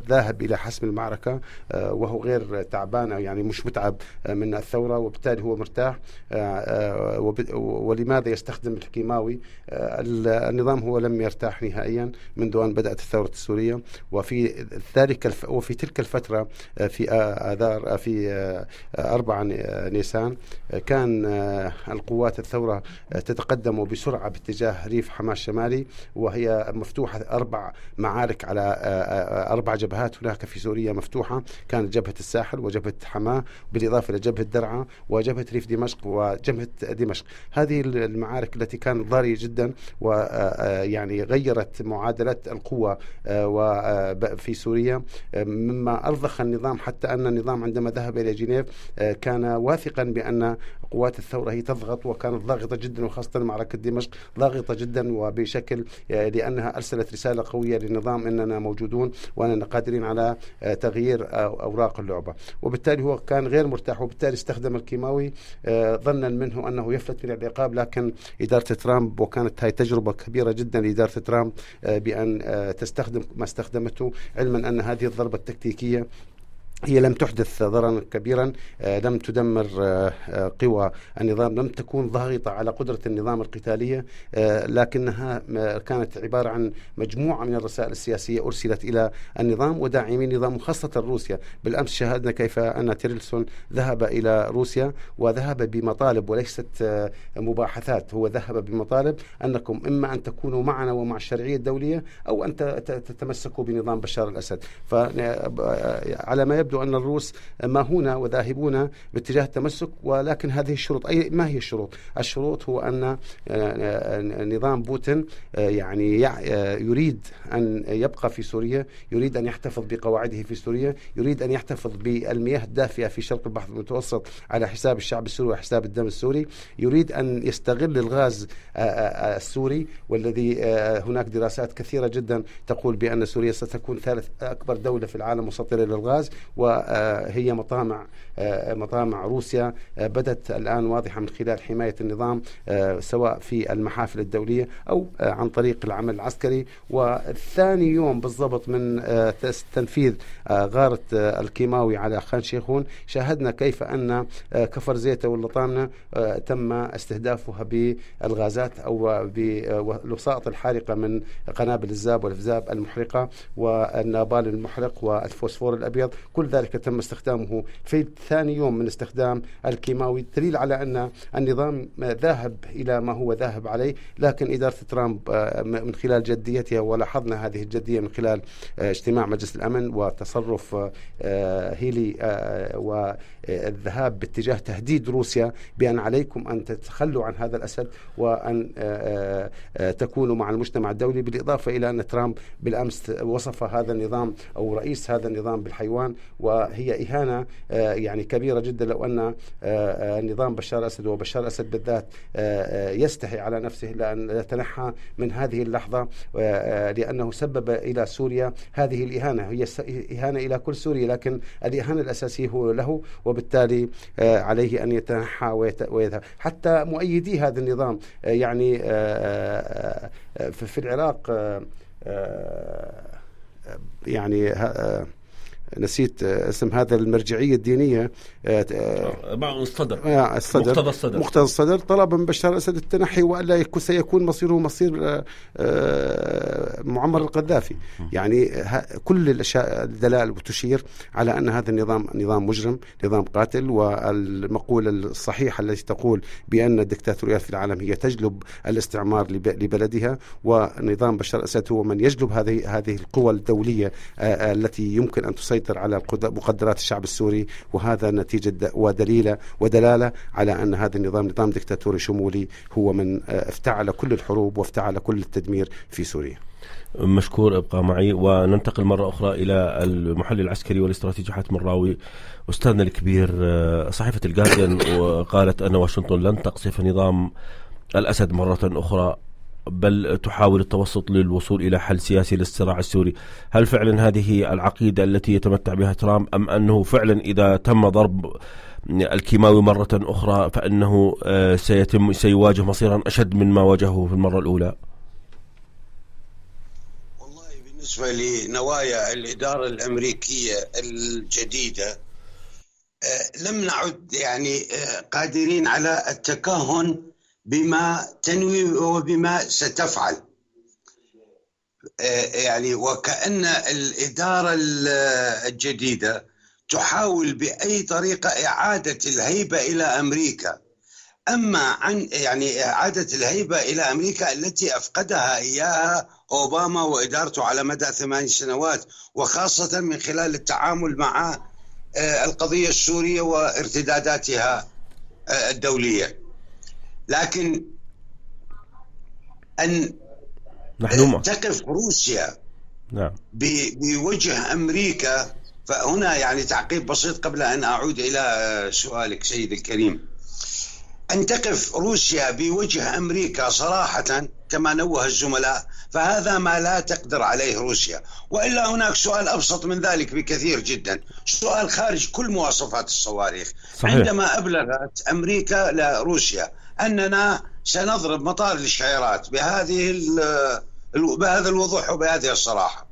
ذاهب إلى حسم المعركة آه، وهو غير تعبان يعني مش متعب من الثورة وبالتالي هو مرتاح آه، آه، ولماذا يستخدم الكيماوي النظام هو لم يرتاح نهائيا منذ أن بدأت الثورة السورية وفي ذلك وفي تلك الفترة في آذار في 4 نيسان كان القوات الثورة تتقدم بسرعة باتجاه ريف حماة الشمالي وهي مفتوحة أربع معارك على أربع جبهات هناك في سوريا مفتوحة. كانت جبهة الساحل وجبهة حماة بالإضافة إلى جبهة درعا وجبهة ريف دمشق وجبهة دمشق. هذه المعارك التي كانت ضارية جدا ويعني غيرت معادلة القوة في سوريا. مما أرضخ النظام حتى أن النظام عندما ذهب إلى جنيف كان واثقا بأن قوات الثورة هي تضغط وكانت ضاغطة جدا وخاصة معركة دمشق ضاغطة جدا وبشكل آه، لأنها أرسلت رسالة قوية للنظام أننا موجودون وأننا قادرين على آه، تغيير أوراق اللعبة. وبالتالي هو كان غير مرتاح وبالتالي استخدم الكيماوي آه، ظنا منه أنه يفلت من العقاب لكن إدارة ترامب وكانت هاي تجربة كبيرة جدا لإدارة ترامب بأن تستخدم ما استخدمته علما أن هذه الضربة التكتيكية هي لم تحدث ضررا كبيرا آه، لم تدمر آه، آه، قوى النظام لم تكون ضاغطة على قدرة النظام القتالية لكنها كانت عبارة عن مجموعة من الرسائل السياسية أرسلت إلى النظام وداعمي النظام وخاصة روسيا. بالأمس شاهدنا كيف أن تيرلسون ذهب إلى روسيا وذهب بمطالب وليست مباحثات. هو ذهب بمطالب أنكم إما أن تكونوا معنا ومع الشرعية الدولية أو أن تتمسكوا بنظام بشار الأسد. فعلى ما يبدو يبدو أن الروس ماهون وذاهبون باتجاه التمسك ولكن هذه الشروط أي ما هي الشروط؟ الشروط هو أن آه، آه، نظام بوتين آه، يعني يريد أن يبقى في سوريا يريد أن يحتفظ بقواعده في سوريا يريد أن يحتفظ بالمياه الدافئة في شرق البحر المتوسط على حساب الشعب السوري وحساب الدم السوري يريد أن يستغل الغاز السوري والذي هناك دراسات كثيرة جدا تقول بأن سوريا ستكون ثالث أكبر دولة في العالم مسطرة للغاز وهي مطامع آه، مطامع روسيا آه، بدت الآن واضحة من خلال حماية النظام آه، سواء في المحافل الدولية أو عن طريق العمل العسكري. والثاني يوم بالضبط من تنفيذ غارة الكيماوي على خان شيخون شاهدنا كيف أن كفر زيتة واللطامنة تم استهدافها بالغازات أو بالوسائط الحارقة من قنابل الزاب والفزاب المحرقة والنابال المحرق والفوسفور الأبيض. كل ذلك تم استخدامه في ثاني يوم من استخدام الكيماوي. دليل على أن النظام ذاهب إلى ما هو ذاهب عليه لكن إدارة ترامب آه، من خلال جديتها ولاحظنا هذه الجدية من خلال آه، اجتماع مجلس الأمن وتصرف آه، هيلي والذهاب باتجاه تهديد روسيا بأن عليكم أن تتخلوا عن هذا الأسد وأن تكونوا مع المجتمع الدولي بالإضافة إلى أن ترامب بالأمس وصف هذا النظام أو رئيس هذا النظام بالحيوان وهي إهانة يعني كبيرة جدا لو أن آه، آه، نظام بشار الأسد وبشار الأسد بالذات آه، يستحي على نفسه لأن يتنحى من هذه اللحظة لأنه سبب إلى سوريا هذه الإهانة. هي إهانة إلى كل سوريا لكن الإهانة الأساسية هو له وبالتالي عليه أن يتنحى ويذهب. حتى مؤيدي هذا النظام يعني في العراق يعني نسيت اسم هذا المرجعية الدينية آه، آه، الصدر. الصدر. مقتضى الصدر. مقتضى الصدر. طلب من بشار الأسد التنحي وألا يكون سيكون مصيره مصير آه، معمر القذافي. يعني كل الأشياء الدلائل تشير على أن هذا النظام نظام مجرم نظام قاتل. والمقولة الصحيحة التي تقول بأن الدكتاتوريات في العالم هي تجلب الاستعمار لبلدها. ونظام بشار الأسد هو من يجلب هذه هذه القوى الدولية التي يمكن أن تسيطر تسيطر على مقدرات الشعب السوري وهذا نتيجة ودليل ودلالة على أن هذا النظام نظام دكتاتوري شمولي هو من آه، افتعل كل الحروب وافتعل كل التدمير في سوريا. مشكور ابقى معي. وننتقل مرة أخرى إلى المحلل العسكري والاستراتيجي حاتم الراوي أستاذنا الكبير آه، صحيفة الجارديان وقالت أن واشنطن لن تقصف نظام الأسد مرة أخرى. بل تحاول التوسط للوصول إلى حل سياسي للصراع السوري. هل فعلا هذه العقيدة التي يتمتع بها ترامب أم أنه فعلا إذا تم ضرب الكيماوي مرة أخرى فإنه آه، سيتم سيواجه مصيرا أشد من ما واجهه في المرة الأولى؟ والله بالنسبة لنوايا الإدارة الأمريكية الجديدة آه، لم نعد يعني آه، قادرين على التكهن بما تنوي وبما ستفعل. يعني وكأن الإدارة الجديدة تحاول بأي طريقة إعادة الهيبة إلى أمريكا. أما عن يعني إعادة الهيبة إلى أمريكا التي أفقدها إياها أوباما وإدارته على مدى ثمان سنوات وخاصة من خلال التعامل مع آه، القضية السورية وارتداداتها آه، الدولية. لكن أن نحن تقف روسيا نعم. بوجه أمريكا فهنا يعني تعقيب بسيط قبل أن أعود إلى سؤالك سيد الكريم. أن تقف روسيا بوجه أمريكا صراحة كما نوه الزملاء فهذا ما لا تقدر عليه روسيا. وإلا هناك سؤال أبسط من ذلك بكثير جدا. سؤال خارج كل مواصفات الصواريخ. صحيح. عندما أبلغت أمريكا لروسيا أننا سنضرب مطار الشعيرات بهذه بهذا الوضوح وبهذه الصراحة.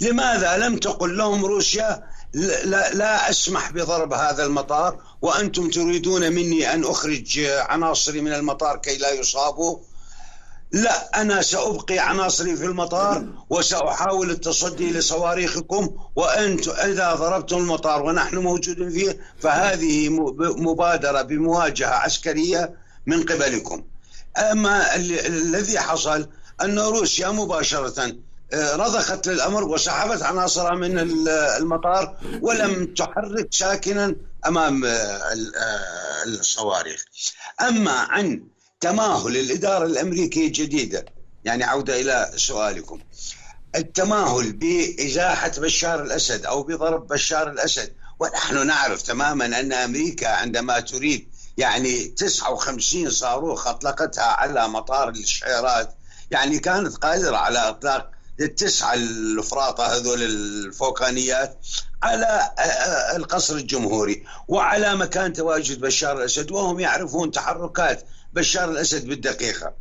لماذا لم تقل لهم روسيا لا, لا أسمح بضرب هذا المطار وأنتم تريدون مني أن أخرج عناصري من المطار كي لا يصابوا؟ لا أنا سأبقي عناصري في المطار وسأحاول التصدي لصواريخكم وأنتم إذا ضربتم المطار ونحن موجودين فيه فهذه مبادرة بمواجهة عسكرية من قبلكم أما الذي حصل أن روسيا مباشرة آه، رضخت للأمر وسحبت عناصرها من المطار ولم تحرك ساكنا أمام آه، آه، الصواريخ. أما عن تماهل الإدارة الأمريكية الجديدة يعني عودة إلى سؤالكم. التماهل بإزاحة بشار الأسد أو بضرب بشار الأسد ونحن نعرف تماما أن أمريكا عندما تريد يعني 59 صاروخ أطلقتها على مطار الشعيرات يعني كانت قادرة على إطلاق التسعة الفراطة هذول الفوقانيات على آه، آه، القصر الجمهوري وعلى مكان تواجد بشار الأسد وهم يعرفون تحركات بشار الأسد بالدقيقة.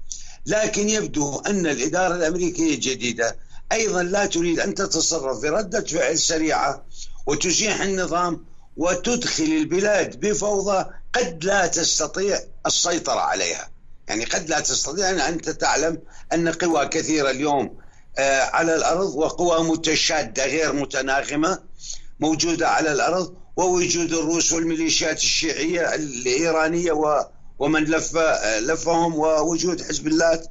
لكن يبدو أن الإدارة الأمريكية الجديدة أيضا لا تريد أن تتصرف بردة فعل سريعة وتزيح النظام وتدخل البلاد بفوضى قد لا تستطيع السيطرة عليها. يعني قد لا تستطيع أن أنت تعلم أن قوى كثيرة اليوم آه، على الأرض وقوى متشادة غير متناغمة موجودة على الأرض ووجود الروس والميليشيات الشيعية الإيرانية ومن لف لفهم ووجود حزب الله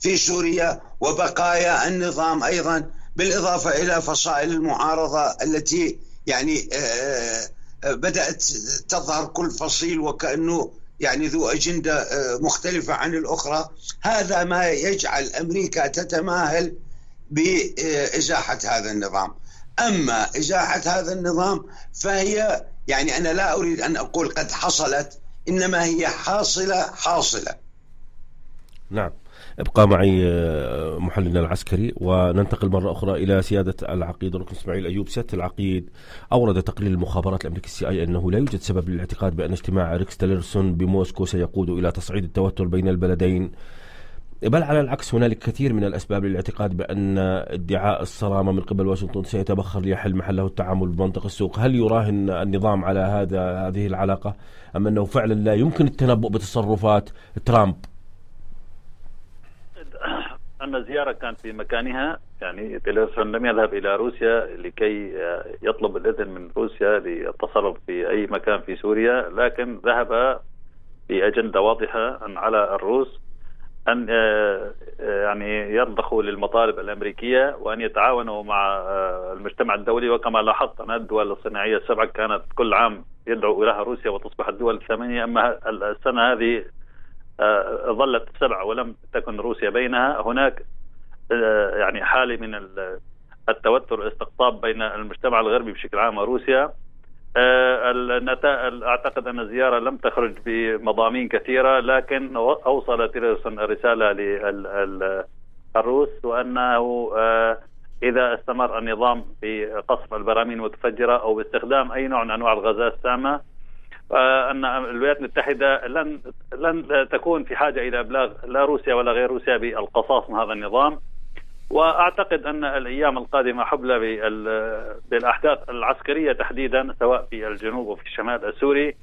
في سوريا وبقايا النظام أيضا بالإضافة إلى فصائل المعارضة التي يعني آه، آه، بدأت تظهر كل فصيل وكأنه يعني ذو أجندة مختلفة عن الأخرى. هذا ما يجعل أمريكا تتماهل بإزاحة هذا النظام. أما إزاحة هذا النظام فهي يعني أنا لا أريد أن أقول قد حصلت إنما هي حاصلة حاصلة. نعم. ابقى معي آه، محللنا العسكري وننتقل مرة أخرى إلى سيادة العقيد الركن إسماعيل أيوب سيادة العقيد. أورد تقرير المخابرات الأمريكية ال CI أنه لا يوجد سبب للاعتقاد بأن اجتماع ريكس تيلرسون بموسكو سيقود إلى تصعيد التوتر بين البلدين. بل على العكس هنالك كثير من الأسباب للاعتقاد بأن ادعاء الصرامة من قبل واشنطن سيتبخر ليحل محله التعامل بمنطقة السوق. هل يراهن النظام على هذا هذه العلاقة أم أنه فعلا لا يمكن التنبؤ بتصرفات ترامب؟ أن الزيارة كانت في مكانها يعني تيلرسون لم يذهب إلى روسيا لكي يطلب الإذن من روسيا للتصرف في أي مكان في سوريا لكن ذهب بأجندة واضحة على الروس أن آه، آه، يعني يرضخوا للمطالب الأمريكية وأن يتعاونوا مع آه، المجتمع الدولي. وكما لاحظت أن الدول الصناعية السبعة كانت كل عام يدعو إليها روسيا وتصبح الدول الثمانية أما السنة هذه ظلت سبعه ولم تكن روسيا بينها. هناك يعني حالة من التوتر والاستقطاب بين المجتمع الغربي بشكل عام وروسيا. أعتقد أن الزيارة لم تخرج بمضامين كثيرة لكن أوصل تيلرسون رساله للروس وأنه إذا استمر النظام بقصف البراميل المتفجره أو باستخدام أي نوع من أنواع الغازات السامة أن الولايات المتحدة لن لن تكون في حاجة إلى إبلاغ لا روسيا ولا غير روسيا بالقصاص من هذا النظام. وأعتقد أن الأيام القادمة حبلى بالأحداث العسكرية تحديدا سواء في الجنوب وفي الشمال السوري.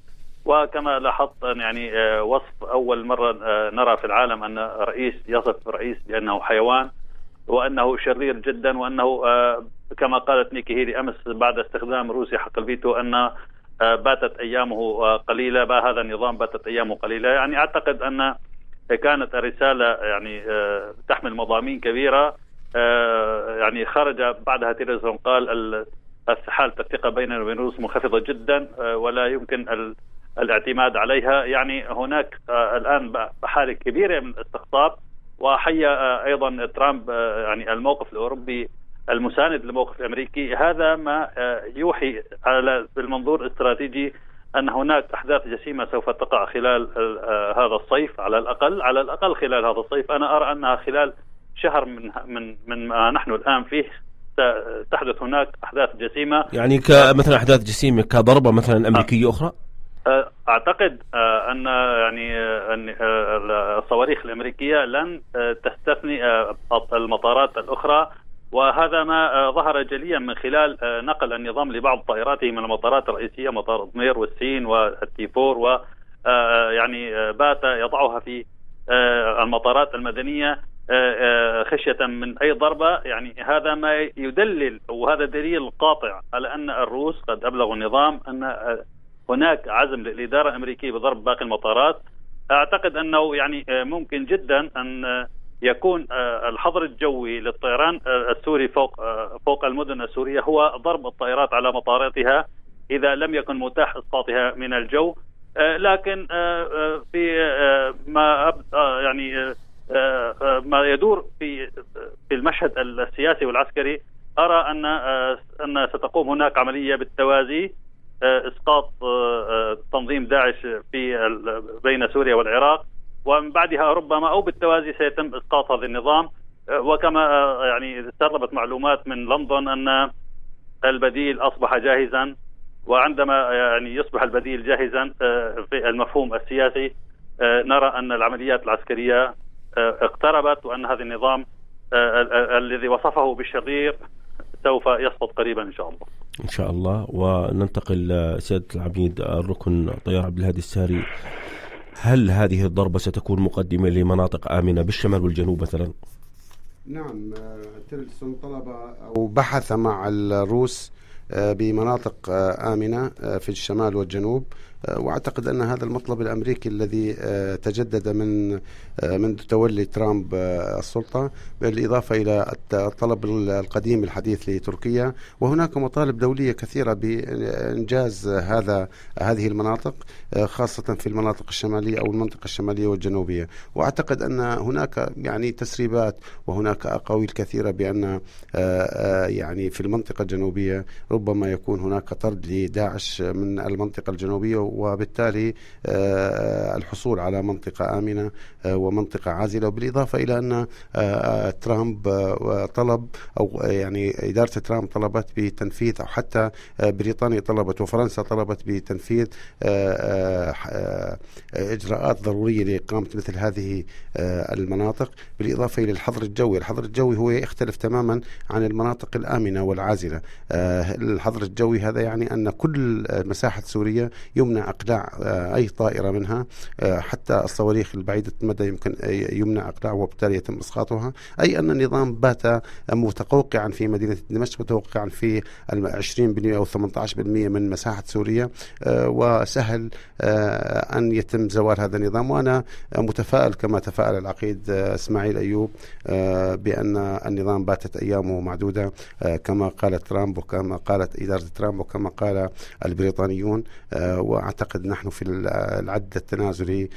وكما لاحظت يعني آه، وصف أول مرة آه، نرى في العالم أن رئيس يصف رئيس بأنه حيوان وأنه شرير جدا وأنه آه، كما قالت نيكي هيلي أمس بعد استخدام روسيا حق الفيتو أن باتت أيامه قليلة. هذا النظام باتت أيامه قليلة. يعني أعتقد أن كانت رسالة يعني تحمل مضامين كبيرة. آه، يعني خرج بعدها تيلرسون قال حالة الثقة بيننا وبين روسيا منخفضة جدا آه، ولا يمكن الاعتماد عليها. يعني هناك آه، الآن حالة كبيرة من الاستقطاب. وحي أيضا ترامب يعني الموقف الأوروبي المساند للموقف الأمريكي. هذا ما يوحي على بالمنظور الاستراتيجي أن هناك أحداث جسيمة سوف تقع خلال هذا الصيف على الأقل. على الأقل خلال هذا الصيف. أنا أرى أنها خلال شهر من من من ما نحن الآن فيه تحدث هناك أحداث جسيمة. يعني كمثلا أحداث جسيمة كضربة مثلا أمريكية أخرى؟ أعتقد أن يعني أن الصواريخ الأمريكية لن تستثني المطارات الأخرى وهذا ما ظهر جليا من خلال نقل النظام لبعض طائراته من المطارات الرئيسية مطار ضمير والسين والتيفور و يعني بات يضعها في المطارات المدنية آه، آه، خشية من أي ضربة. يعني هذا ما يدلل وهذا دليل قاطع على أن الروس قد أبلغوا النظام آه، هناك عزم للإدارة الأمريكية بضرب باقي المطارات. أعتقد أنه يعني ممكن جدا أن يكون الحظر الجوي للطيران السوري فوق فوق المدن السورية هو ضرب الطائرات على مطاراتها إذا لم يكن متاح إسقاطها من الجو. لكن في ما يعني آه، آه، ما يدور في في المشهد السياسي والعسكري أرى أن آه، أن ستقوم هناك عملية بالتوازي إسقاط تنظيم داعش في بين سوريا والعراق. ومن بعدها ربما أو بالتوازي سيتم إسقاط هذا النظام. وكما يعني تسربت معلومات من لندن أن البديل أصبح جاهزا وعندما يعني يصبح البديل جاهزا في المفهوم السياسي نرى أن العمليات العسكرية اقتربت وأن هذا النظام الذي وصفه بالشرير سوف يسقط قريبا إن شاء الله. إن شاء الله. وننتقل سيادة العميد الركن طيار عبد الهادي الساري. هل هذه الضربة ستكون مقدمة لمناطق آمنة بالشمال والجنوب مثلا؟ نعم تيلسون طلب أو بحث مع الروس آه، بمناطق آمنة في الشمال والجنوب وأعتقد أن هذا المطلب الأمريكي الذي آه، تجدد من آه، منذ تولي ترامب آه، السلطة بالإضافة إلى الطلب القديم الحديث لتركيا. وهناك مطالب دولية كثيرة بإنجاز هذا هذه المناطق خاصة في المناطق الشمالية أو المنطقة الشمالية والجنوبية. وأعتقد أن هناك يعني تسريبات وهناك أقاويل كثيرة بأن يعني في المنطقة الجنوبية ربما يكون هناك طرد لداعش من المنطقة الجنوبية وبالتالي آه، الحصول على منطقة آمنة آه، ومنطقة عازلة وبالإضافة إلى أن آه، ترامب طلب أو يعني إدارة ترامب طلبت بتنفيذ أو حتى بريطانيا طلبت وفرنسا طلبت بتنفيذ إجراءات ضرورية لإقامة مثل هذه المناطق. بالإضافة إلى الحظر الجوي الحظر الجوي هو يختلف تماما عن المناطق الآمنة والعازلة. الحظر الجوي هذا يعني أن كل مساحة سوريا يمنع إقلاع آه، أي طائرة منها آه، حتى الصواريخ البعيدة المدى يمكن يمنع إقلاعها وبالتالي يتم إسقاطها أي أن النظام بات متقوقعا في مدينة دمشق متوقعا في 20% أو 18% من مساحة سوريا آه، وسهل أن يتم زوال هذا النظام. وأنا متفائل كما تفائل العقيد إسماعيل أيوب بأن النظام باتت أيامه معدودة كما قال ترامب وكما قالت إدارة ترامب وكما قال البريطانيون وأعتقد نحن في العد التنازلي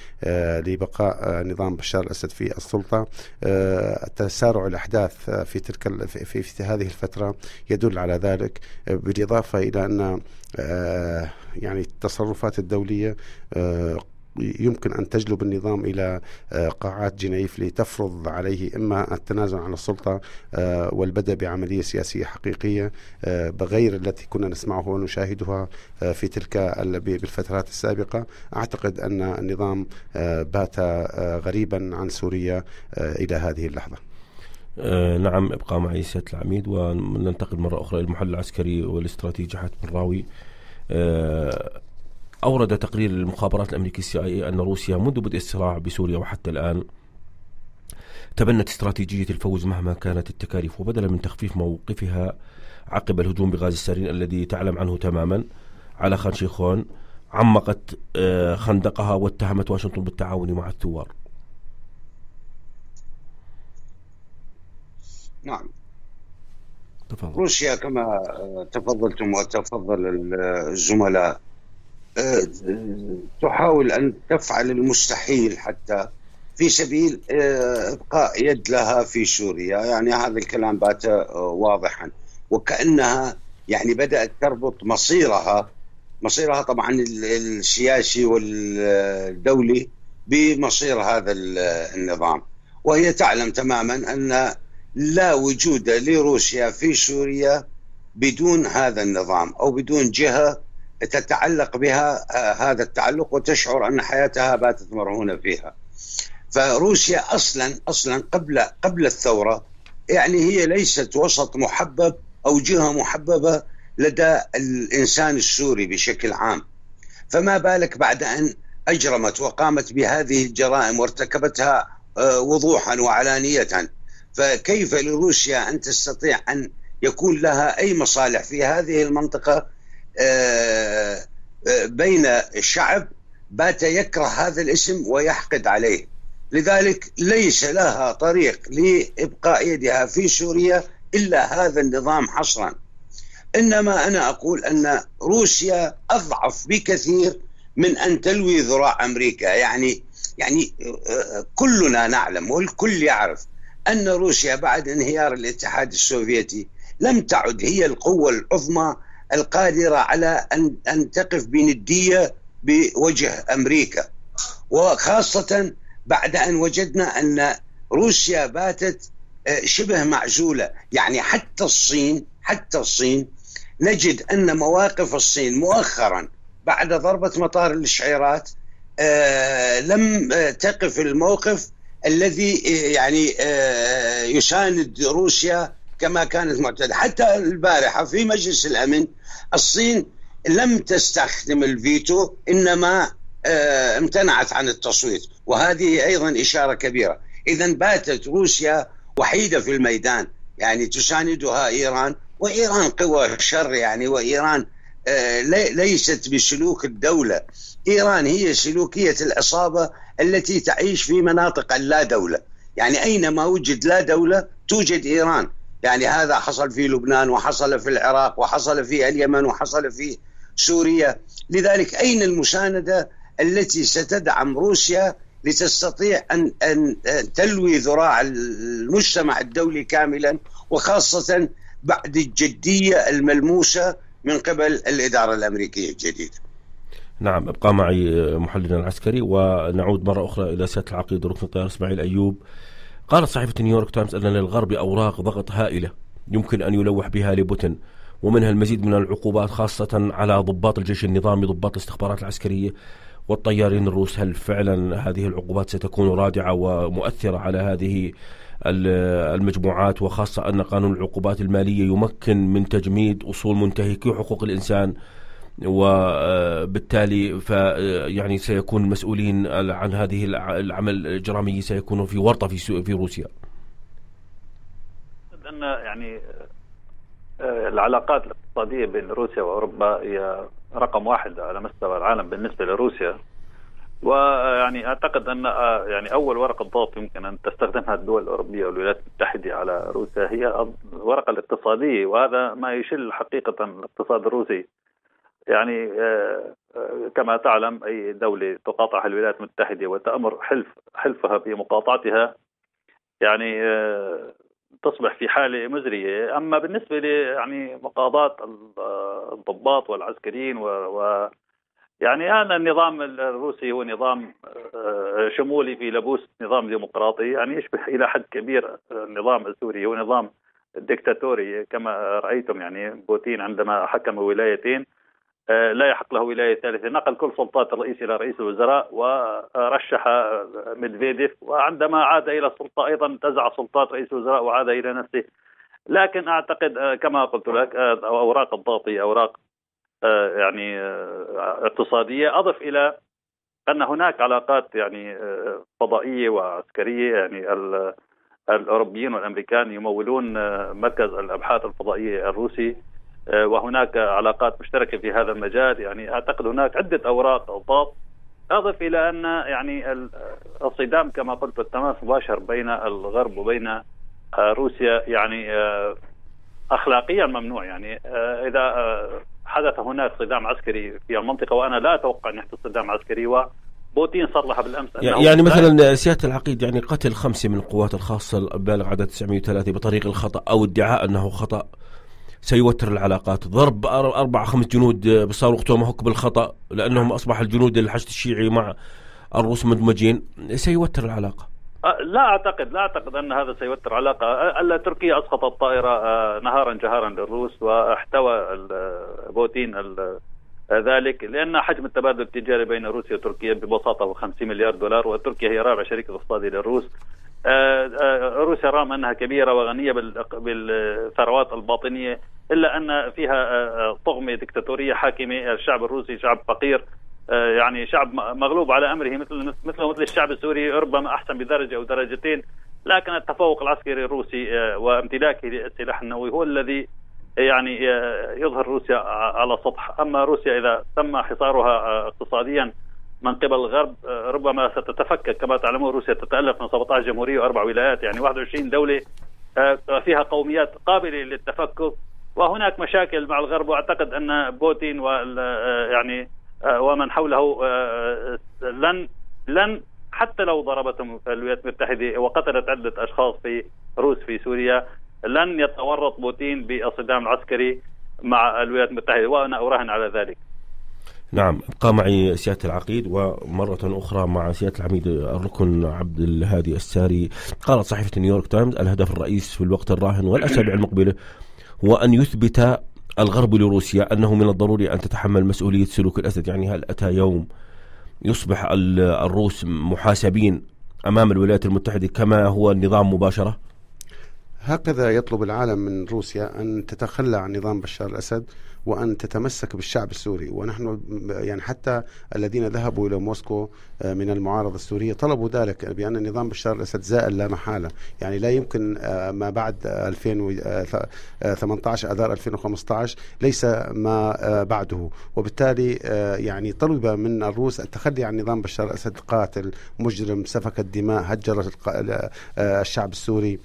لبقاء نظام بشار الأسد في السلطة. تسارع الأحداث في تلك في, هذه الفترة يدل على ذلك. بالإضافة إلى أن آه، يعني التصرفات الدولية آه، يمكن أن تجلب النظام إلى آه، قاعات جنيف لتفرض عليه إما التنازل عن السلطة والبدء بعملية سياسية حقيقية بغير التي كنا نسمعها ونشاهدها في تلك بالفترات السابقة. أعتقد أن النظام بات غريبا عن سوريا إلى هذه اللحظة. آه نعم ابقى معي سيادة العميد وننتقل مرة أخرى إلى المحلل العسكري والاستراتيجي حاتم الراوي. آه أورد تقرير المخابرات الأمريكية السي آي أن روسيا منذ بدء الصراع بسوريا وحتى الآن تبنت استراتيجية الفوز مهما كانت التكاليف وبدلا من تخفيف موقفها عقب الهجوم بغاز السارين الذي تعلم عنه تماما على خان شيخون عمقت آه، خندقها واتهمت واشنطن بالتعاون مع الثوار. نعم. تفضل. روسيا كما تفضلتم وتفضل الزملاء آه، تحاول أن تفعل المستحيل حتى في سبيل آه، إبقاء يد لها في سوريا. يعني هذا الكلام بات آه، واضحا. وكأنها يعني بدأت تربط مصيرها مصيرها طبعا السياسي والدولي بمصير هذا النظام. وهي تعلم تماما أن لا وجود لروسيا في سوريا بدون هذا النظام أو بدون جهة تتعلق بها آه، هذا التعلق وتشعر أن حياتها باتت مرهونه فيها. فروسيا أصلا أصلا قبل قبل الثورة يعني هي ليست وسط محبب أو جهة محببة لدى الإنسان السوري بشكل عام. فما بالك بعد أن أجرمت وقامت بهذه الجرائم وارتكبتها آه، وضوحا وعلانيه فكيف لروسيا أن تستطيع أن يكون لها أي مصالح في هذه المنطقة بين الشعب بات يكره هذا الاسم ويحقد عليه. لذلك ليس لها طريق لإبقاء يدها في سوريا إلا هذا النظام حصرا. إنما أنا أقول أن روسيا أضعف بكثير من أن تلوي ذراع أمريكا. يعني يعني آه، كلنا نعلم والكل يعرف أن روسيا بعد انهيار الاتحاد السوفيتي لم تعد هي القوة العظمى القادرة على أن أن تقف بندية بوجه أمريكا. وخاصة بعد أن وجدنا أن روسيا باتت آه، شبه معزولة. يعني حتى الصين حتى الصين نجد أن مواقف الصين مؤخرا بعد ضربة مطار الشعيرات آه، لم آه، تقف الموقف الذي يعني يساند روسيا كما كانت معتاده حتى البارحة في مجلس الأمن الصين لم تستخدم الفيتو إنما آه، امتنعت عن التصويت وهذه أيضا إشارة كبيرة. اذا باتت روسيا وحيدة في الميدان يعني تساندها إيران وإيران قوى شر يعني وإيران آه، ليست بسلوك الدولة. إيران هي سلوكية العصابة التي تعيش في مناطق اللا دولة. يعني أينما وجد لا دولة توجد إيران. يعني هذا حصل في لبنان وحصل في العراق وحصل في اليمن وحصل في سوريا لذلك أين المساندة التي ستدعم روسيا لتستطيع ان ان تلوي ذراع المجتمع الدولي كاملا وخاصة بعد الجدية الملموسة من قبل الإدارة الأمريكية الجديدة. نعم ابقى معي محللنا العسكري ونعود مرة أخرى إلى سيادة العقيد ركن الطيار إسماعيل أيوب قالت صحيفة نيويورك تايمز أن للغرب أوراق ضغط هائلة يمكن أن يلوح بها لبوتين ومنها المزيد من العقوبات خاصة على ضباط الجيش النظامي ضباط الاستخبارات العسكرية والطيارين الروس. هل فعلا هذه العقوبات ستكون رادعة ومؤثرة على هذه المجموعات؟ وخاصة أن قانون العقوبات المالية يمكن من تجميد أصول منتهكي حقوق الإنسان. وبالتالي ف يعني سيكون المسؤولين عن هذه العمل الإجرامي سيكونوا في ورطة في في روسيا. أن يعني آه، العلاقات الاقتصادية بين روسيا وأوروبا هي رقم واحد على مستوى العالم بالنسبة لروسيا ويعني أعتقد أن يعني أول ورقة ضغط يمكن أن تستخدمها الدول الأوروبية والولايات المتحدة على روسيا هي الورقة الاقتصادية وهذا ما يشل حقيقة الاقتصاد الروسي يعني كما تعلم أي دولة تقاطعها الولايات المتحدة وتأمر حلف حلفها بمقاطعتها يعني تصبح في حالة مزرية، أما بالنسبة ل يعني مقاضاه الضباط والعسكريين و, و يعني أنا النظام الروسي هو نظام آه، شمولي في لبوس نظام ديمقراطي يعني يشبه إلى حد كبير النظام السوري. هو نظام ديكتاتوري كما رأيتم يعني بوتين عندما حكم ولايتين. آه، لا يحق له ولاية ثالثة. نقل كل سلطات الرئيس إلى رئيس الوزراء ورشح ميدفيديف. وعندما عاد إلى السلطة أيضا انتزع سلطات رئيس الوزراء وعاد إلى نفسه. لكن أعتقد آه، كما قلت لك أوراق الضغط أوراق آه، يعني آه، اقتصادية. أضف إلى أن هناك علاقات يعني آه، فضائية وعسكرية. يعني الأوروبيين والأمريكان يمولون مركز الأبحاث الفضائية الروسي. وهناك علاقات مشتركة في هذا المجال. يعني أعتقد هناك عدة أوراق ضغط أضف إلى أن يعني الصدام كما قلت التماس مباشر بين الغرب وبين روسيا يعني اخلاقيا ممنوع. يعني إذا حدث هناك صدام عسكري في المنطقة وأنا لا أتوقع أن يحدث صدام عسكري و بوتين صرح بالأمس يعني مثلا سيادة العقيد يعني قتل خمسة من القوات الخاصة البالغ عدد 903 بطريق الخطأ أو ادعاء أنه خطأ. سيوتر العلاقات. ضرب أربع خمس جنود بصاروخ توماهوك بالخطأ لأنهم أصبح الجنود الحشد الشيعي مع الروس مدمجين. سيوتر العلاقة. لا أعتقد لا أعتقد أن هذا سيوتر العلاقة تركيا أسقطت طائرة نهارا جهارا للروس واحتوى بوتين ذلك لأن حجم التبادل التجاري بين روسيا وتركيا ببساطة هو 50 مليار دولار وتركيا هي رابع شريك اقتصادي للروس. روسيا رغم أنها كبيرة وغنية بالثروات الباطنية إلا أن فيها طغمة دكتاتورية حاكمة الشعب الروسي شعب فقير آه، يعني شعب مغلوب على أمره مثل مثل مثل الشعب السوري ربما أحسن بدرجة أو درجتين لكن التفوق العسكري الروسي آه، وامتلاكه للسلاح النووي هو الذي يعني آه، يظهر روسيا على سطح. أما روسيا إذا تم حصارها اقتصاديا من قبل الغرب ربما ستتفكك كما تعلمون روسيا تتالف من 17 جمهورية وأربع ولايات يعني 21 دولة فيها قوميات قابلة للتفكك وهناك مشاكل مع الغرب وأعتقد أن بوتين يعني آه، ومن حوله آه، آه، لن لن حتى لو ضربتهم الولايات المتحدة وقتلت عدة أشخاص في روس في سوريا لن يتورط بوتين بالصدام العسكري مع الولايات المتحدة وأنا أراهن على ذلك. نعم ابقى معي سيادة العقيد ومرة أخرى مع سيادة العميد الركن عبد الهادي الساري. قالت صحيفة نيويورك تايمز الهدف الرئيس في الوقت الراهن والأسابيع المقبلة هو أن يثبت الغرب لروسيا أنه من الضروري أن تتحمل مسؤولية سلوك الأسد. يعني هل أتى يوم يصبح الروس محاسبين أمام الولايات المتحدة كما هو النظام مباشرة؟ هكذا يطلب العالم من روسيا أن تتخلى عن نظام بشار الأسد وأن تتمسك بالشعب السوري. ونحن يعني حتى الذين ذهبوا إلى موسكو آه، من المعارضة السورية طلبوا ذلك بأن نظام بشار الأسد زائل لا محالة. يعني لا يمكن آه، ما بعد 2018 أذار 2015 ليس ما بعده. وبالتالي آه، يعني طلب من الروس التخلي عن نظام بشار الأسد قاتل مجرم سفك الدماء هجر الشعب السوري.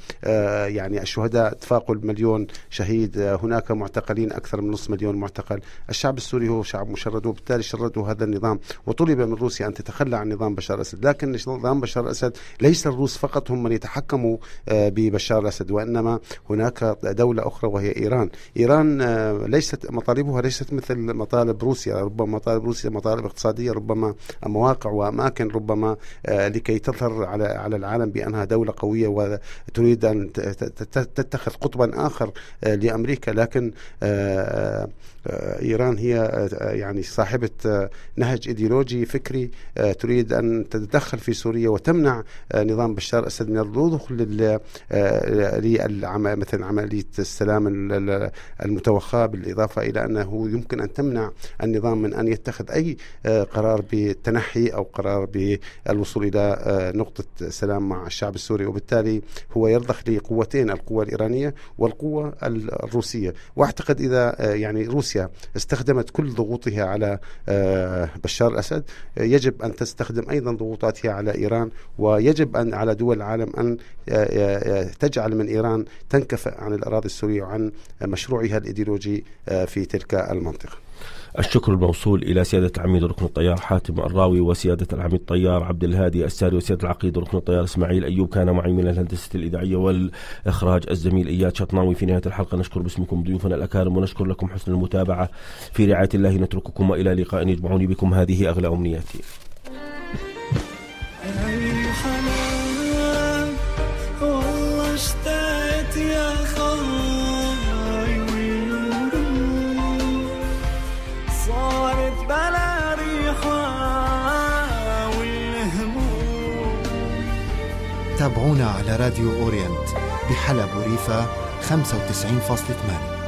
يعني الشهداء تفاقوا المليون شهيد. هناك معتقلين أكثر من نصف مليون مليون معتقل الشعب السوري هو شعب مشرد وبالتالي شردوا هذا النظام وطلب من روسيا أن تتخلى عن نظام بشار الأسد لكن نظام بشار الأسد ليس الروس فقط هم من يتحكموا آه، ببشار الأسد وإنما هناك دولة أخرى وهي إيران. إيران آه، ليست مطالبها ليست مثل مطالب روسيا. ربما مطالب روسيا مطالب اقتصادية ربما مواقع وأماكن ربما آه، لكي تظهر على على العالم بأنها دولة قوية وتريد أن تتخذ قطبا آخر لأمريكا. لكن إيران هي آه، يعني صاحبة آه، نهج إيديولوجي فكري تريد أن تتدخل في سوريا وتمنع نظام بشار الاسد من الدخول مثلا عملية السلام المتوخاة بالإضافة إلى أنه يمكن أن تمنع النظام من أن يتخذ أي قرار بالتنحي أو قرار بالوصول إلى نقطة سلام مع الشعب السوري. وبالتالي هو يرضخ لقوتين بين القوى الإيرانية والقوة الروسية. وأعتقد إذا يعني روسيا استخدمت كل ضغوطها على بشار الأسد. يجب أن تستخدم أيضا ضغوطاتها على إيران ويجب أن على دول العالم أن تجعل من إيران تنكفئ عن الأراضي السورية وعن مشروعها الإيديولوجي في تلك المنطقة. الشكر الموصول إلى سيادة العميد ركن الطيار حاتم الراوي وسيادة العميد الطيار عبد الهادي الساري وسيادة العقيد ركن الطيار إسماعيل أيوب كان معي من الهندسة الإذاعية والإخراج الزميل إياد شطناوي في نهاية الحلقة. نشكر باسمكم ضيوفنا الأكارم ونشكر لكم حسن المتابعة. في رعاية الله نترككم وإلى لقاء يجمعني بكم هذه أغلى أمنياتي. تابعونا على راديو أورينت بحلب وريفا 95.8